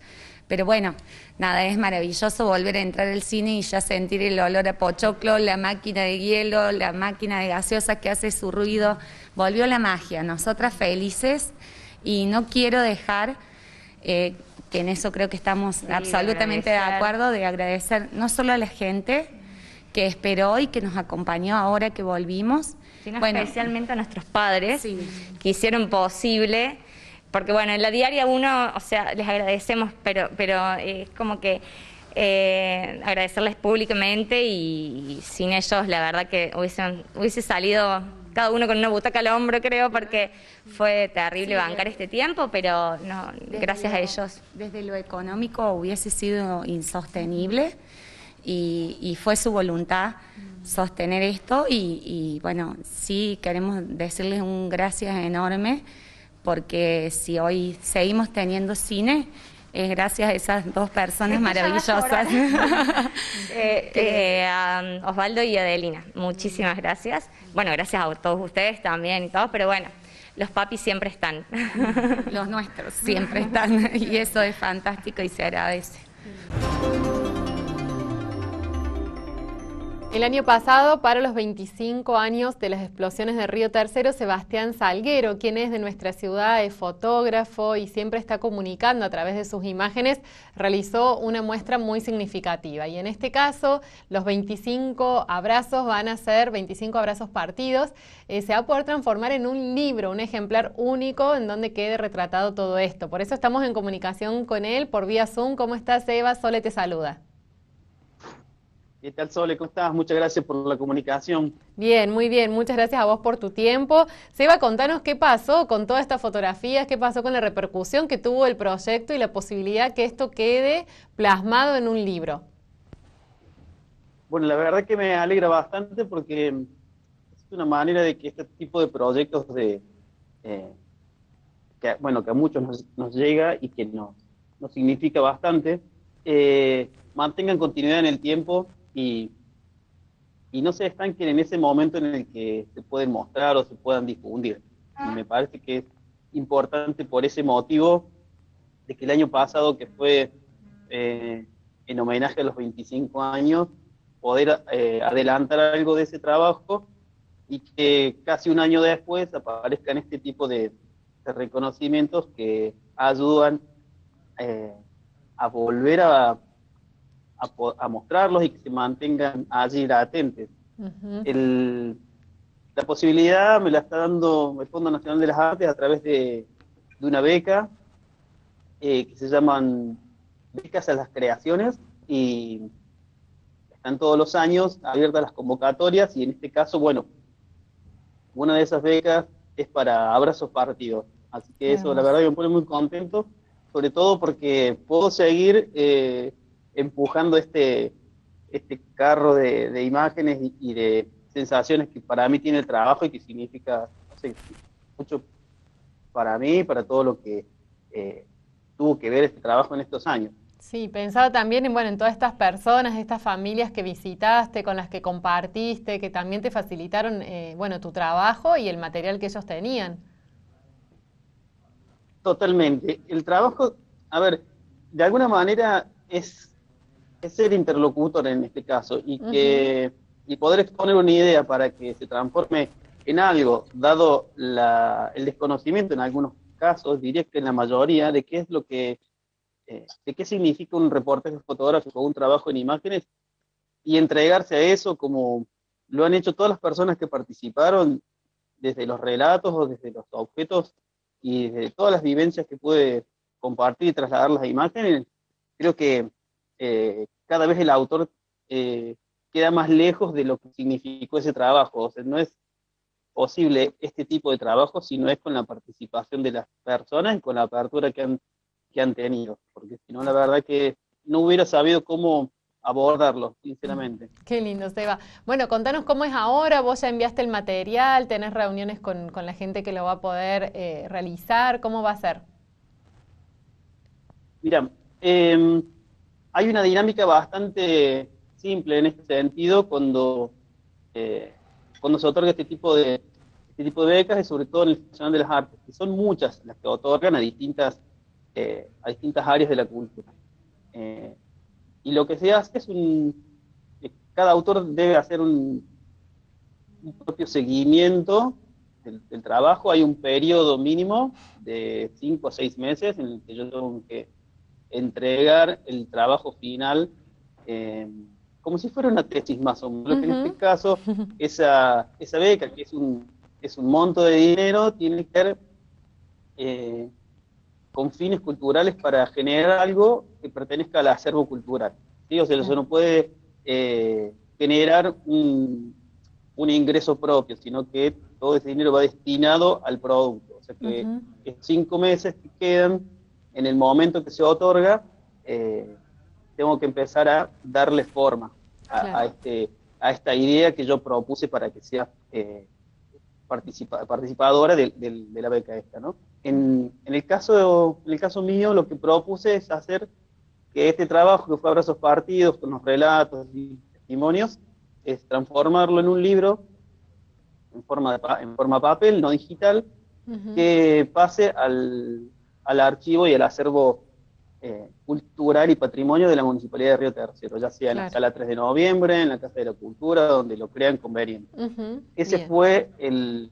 Pero bueno, nada, es maravilloso volver a entrar al cine y ya sentir el olor a pochoclo, la máquina de hielo, la máquina de gaseosa que hace su ruido. Volvió la magia, nosotras felices y no quiero dejar, eh, que en eso creo que estamos absolutamente de acuerdo, de agradecer no solo a la gente que esperó y que nos acompañó ahora que volvimos, Sino bueno, especialmente a nuestros padres que hicieron posible, porque bueno, en la diaria uno, o sea, les agradecemos, pero, pero eh, es como que eh, agradecerles públicamente y, y sin ellos la verdad que hubiesen, hubiese salido cada uno con una butaca al hombro, creo, porque fue terrible Sí, bancar este tiempo, pero no, gracias a lo- ellos. Desde lo económico hubiese sido insostenible y, y fue su voluntad sostener esto y, y, bueno, sí queremos decirles un gracias enorme porque si hoy seguimos teniendo cine es gracias a esas dos personas maravillosas. Eh, eh, a Osvaldo y Adelina, muchísimas gracias. Bueno, gracias a todos ustedes también y todos, pero bueno, los papis siempre están. Los nuestros siempre están y eso es fantástico y se agradece. El año pasado, para los 25 años de las explosiones de Río Tercero, Sebastián Salguero, quien es de nuestra ciudad, es fotógrafo y siempre está comunicando a través de sus imágenes, realizó una muestra muy significativa. Y en este caso, los 25 abrazos van a ser 25 abrazos partidos. Eh, se va a poder transformar en un libro, un ejemplar único en donde quede retratado todo esto. Por eso estamos en comunicación con él por vía Zoom. ¿Cómo estás, Eva? Sole te saluda. ¿Qué tal, Sole? ¿Cómo estás? Muchas gracias por la comunicación. Bien, muy bien. Muchas gracias a vos por tu tiempo. Seba, contanos qué pasó con todas estas fotografías, qué pasó con la repercusión que tuvo el proyecto y la posibilidad que esto quede plasmado en un libro. Bueno, la verdad que me alegra bastante porque es una manera de que este tipo de proyectos de, eh, que, bueno, que a muchos nos, llega y que nos, nos significa bastante, eh, mantengan continuidad en el tiempo y, y no se estanquen en ese momento en el que se pueden mostrar o se puedan difundir. Y me parece que es importante por ese motivo de que el año pasado, que fue eh, en homenaje a los 25 años, poder eh, adelantar algo de ese trabajo y que casi un año después aparezcan este tipo de, reconocimientos que ayudan eh, a volver a a, mostrarlos y que se mantengan allí latentes. la posibilidad me la está dando el Fondo Nacional de las Artes a través de, una beca eh, que se llaman becas a las creaciones y están todos los años abiertas las convocatorias y en este caso, bueno, una de esas becas es para abrazos partidos. Así que eso, la verdad, me pone muy contento, sobre todo porque puedo seguir eh, empujando este, este carro de, imágenes y, de sensaciones que para mí tiene el trabajo y que significa mucho para mí y para todo lo que eh, tuvo que ver este trabajo en estos años. Sí, pensaba también en, bueno, en todas estas personas, estas familias que visitaste, con las que compartiste, que también te facilitaron eh, bueno, tu trabajo y el material que ellos tenían. Totalmente. El trabajo, a ver, de alguna manera es ser interlocutor en este caso y que y poder exponer una idea para que se transforme en algo, dado el desconocimiento en algunos casos, diría que en la mayoría, de qué es lo que, eh, de qué significa un reportaje fotográfico o un trabajo en imágenes, y entregarse a eso como lo han hecho todas las personas que participaron, desde los relatos o desde los objetos y desde todas las vivencias que puede compartir y trasladar las imágenes, creo que eh, cada vez el autor eh, queda más lejos de lo que significó ese trabajo. O sea, no es posible este tipo de trabajo si no es con la participación de las personas y con la apertura que han, que han tenido. Porque si no, la verdad que no hubiera sabido cómo abordarlo, sinceramente. Qué lindo, Seba. Bueno, contanos cómo es ahora, vos ya enviaste el material, tenés reuniones con, la gente que lo va a poder eh, realizar, ¿cómo va a ser? Mira, eh, hay una dinámica bastante simple en este sentido cuando, eh, cuando se otorga este tipo de este tipo de becas y sobre todo en el Nacional de las Artes, que son muchas las que otorgan a distintas, eh, a distintas áreas de la cultura. Eh, y lo que se hace es un, cada autor debe hacer un, propio seguimiento del, trabajo, hay un periodo mínimo de cinco o seis meses en el que yo tengo que entregar el trabajo final eh, como si fuera una tesis más o menos. En este caso, esa, esa beca, que es un, es un monto de dinero, tiene que ser eh, con fines culturales para generar algo que pertenezca al acervo cultural. ¿sí? O sea, eso no puede eh, generar un, un, ingreso propio, sino que todo ese dinero va destinado al producto. O sea que cinco meses que quedan en el momento que se otorga, eh, tengo que empezar a darle forma a, este, a esta idea que yo propuse para que sea eh, participadora de, la beca esta. ¿no? En, el caso, en el caso mío, lo que propuse es hacer que este trabajo, que fue Abrazos Partidos, con los relatos y testimonios, es transformarlo en un libro en forma, de, en forma papel, no digital, que pase al, al archivo y al acervo eh, cultural y patrimonio de la Municipalidad de Río Tercero, ya sea en la sala 3 de noviembre, en la Casa de la Cultura, donde lo crean conveniente. Ese fue el,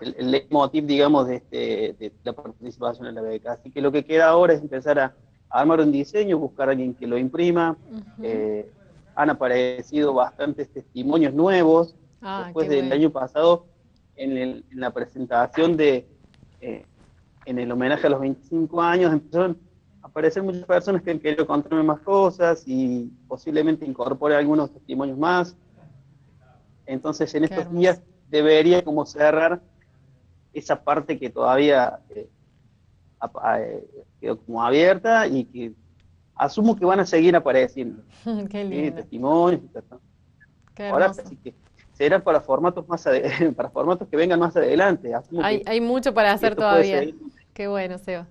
el, el motivo, digamos, de, este, de la participación en la beca. Así que lo que queda ahora es empezar a, armar un diseño, buscar a alguien que lo imprima. Eh, han aparecido bastantes testimonios nuevos. Ah, Después del año pasado, en, la presentación de, eh, en el homenaje a los 25 años, empezaron aparecer muchas personas que han querido contarme más cosas y posiblemente incorpore algunos testimonios más. Entonces, en estos días debería como cerrar esa parte que todavía eh, eh, quedó como abierta y que asumo que van a seguir apareciendo. Qué lindo. testimonios. Ahora sí que será para formatos más para formatos que vengan más adelante. Hay, hay mucho para hacer todavía. Qué bueno, Seba.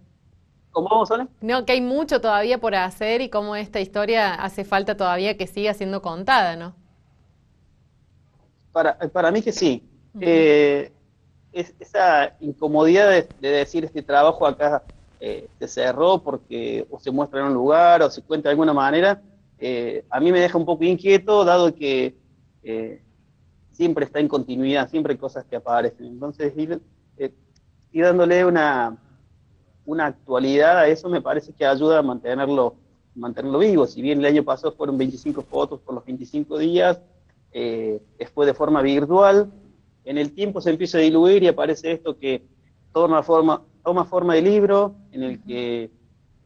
¿Cómo vamos, Ana? No, que hay mucho todavía por hacer y cómo esta historia hace falta todavía que siga siendo contada, ¿no? Para, para mí que sí. Eh, es, esa incomodidad de, decir este trabajo acá eh, se cerró porque o se muestra en un lugar o se cuenta de alguna manera, eh, a mí me deja un poco inquieto, dado que siempre está en continuidad, siempre hay cosas que aparecen. Entonces, ir, ir dándole una una actualidad a eso me parece que ayuda a mantenerlo, mantenerlo vivo. Si bien el año pasado fueron 25 fotos por los 25 días, eh, después de forma virtual, en el tiempo se empieza a diluir y aparece esto que toma forma, toma forma de libro en el que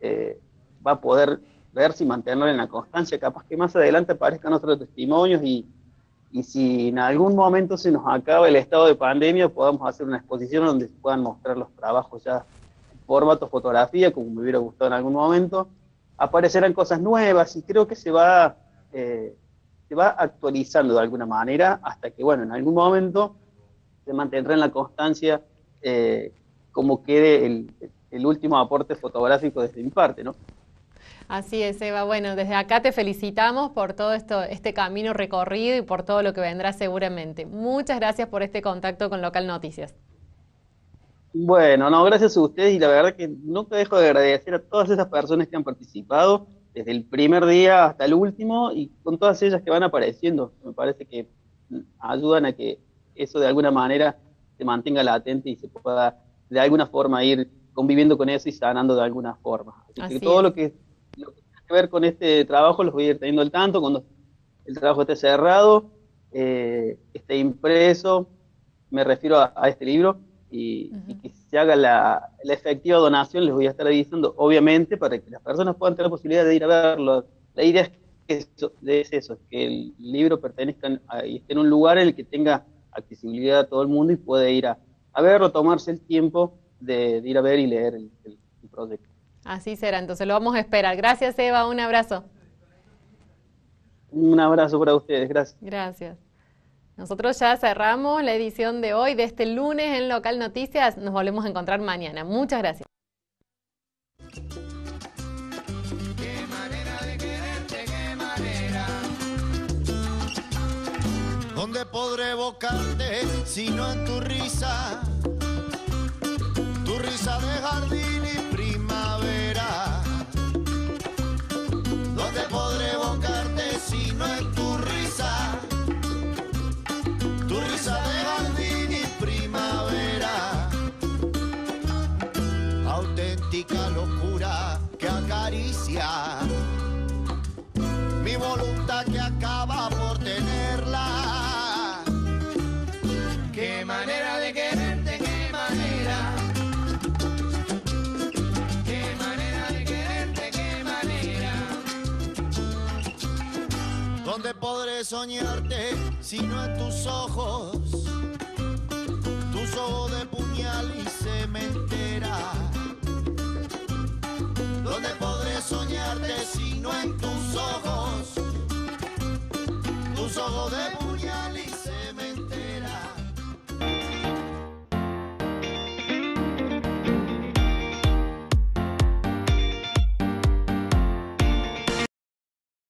eh, va a poder ver si mantenerlo en la constancia. Capaz que más adelante aparezcan otros testimonios y, y si en algún momento se nos acaba el estado de pandemia, podamos hacer una exposición donde se puedan mostrar los trabajos ya formato fotografía, como me hubiera gustado en algún momento, aparecerán cosas nuevas y creo que se va, eh, se va actualizando de alguna manera hasta que, bueno, en algún momento se mantendrá en la constancia eh, como quede el, el, último aporte fotográfico desde mi parte, ¿no? Así es, Eva. Bueno, desde acá te felicitamos por todo esto, este camino recorrido y por todo lo que vendrá seguramente. Muchas gracias por este contacto con Local Noticias. Bueno, no, gracias a ustedes y la verdad que nunca dejo de agradecer a todas esas personas que han participado desde el primer día hasta el último y con todas ellas que van apareciendo. Me parece que ayudan a que eso de alguna manera se mantenga latente y se pueda de alguna forma ir conviviendo con eso y sanando de alguna forma. Así, que todo lo que, lo que tiene que ver con este trabajo los voy a ir teniendo al tanto cuando el trabajo esté cerrado, eh, esté impreso, me refiero a este libro, y, que se haga la, efectiva donación, les voy a estar avisando, obviamente, para que las personas puedan tener la posibilidad de ir a verlo. La idea es que eso, es eso, que el libro pertenezca y esté en un lugar en el que tenga accesibilidad a todo el mundo y puede ir a, verlo, tomarse el tiempo de, ir a ver y leer el, el proyecto. Así será, entonces lo vamos a esperar. Gracias, Eva, un abrazo. Un abrazo para ustedes, gracias. Gracias. Nosotros ya cerramos la edición de hoy, de este lunes en Local Noticias. Nos volvemos a encontrar mañana. Muchas gracias. ¿Dónde podré evocarte si no en tu risa? Tu risa de jardín podré soñarte si no en tus ojos? de puñal y cementera. ¿Dónde podré soñarte si no en tus ojos? Tus ojos de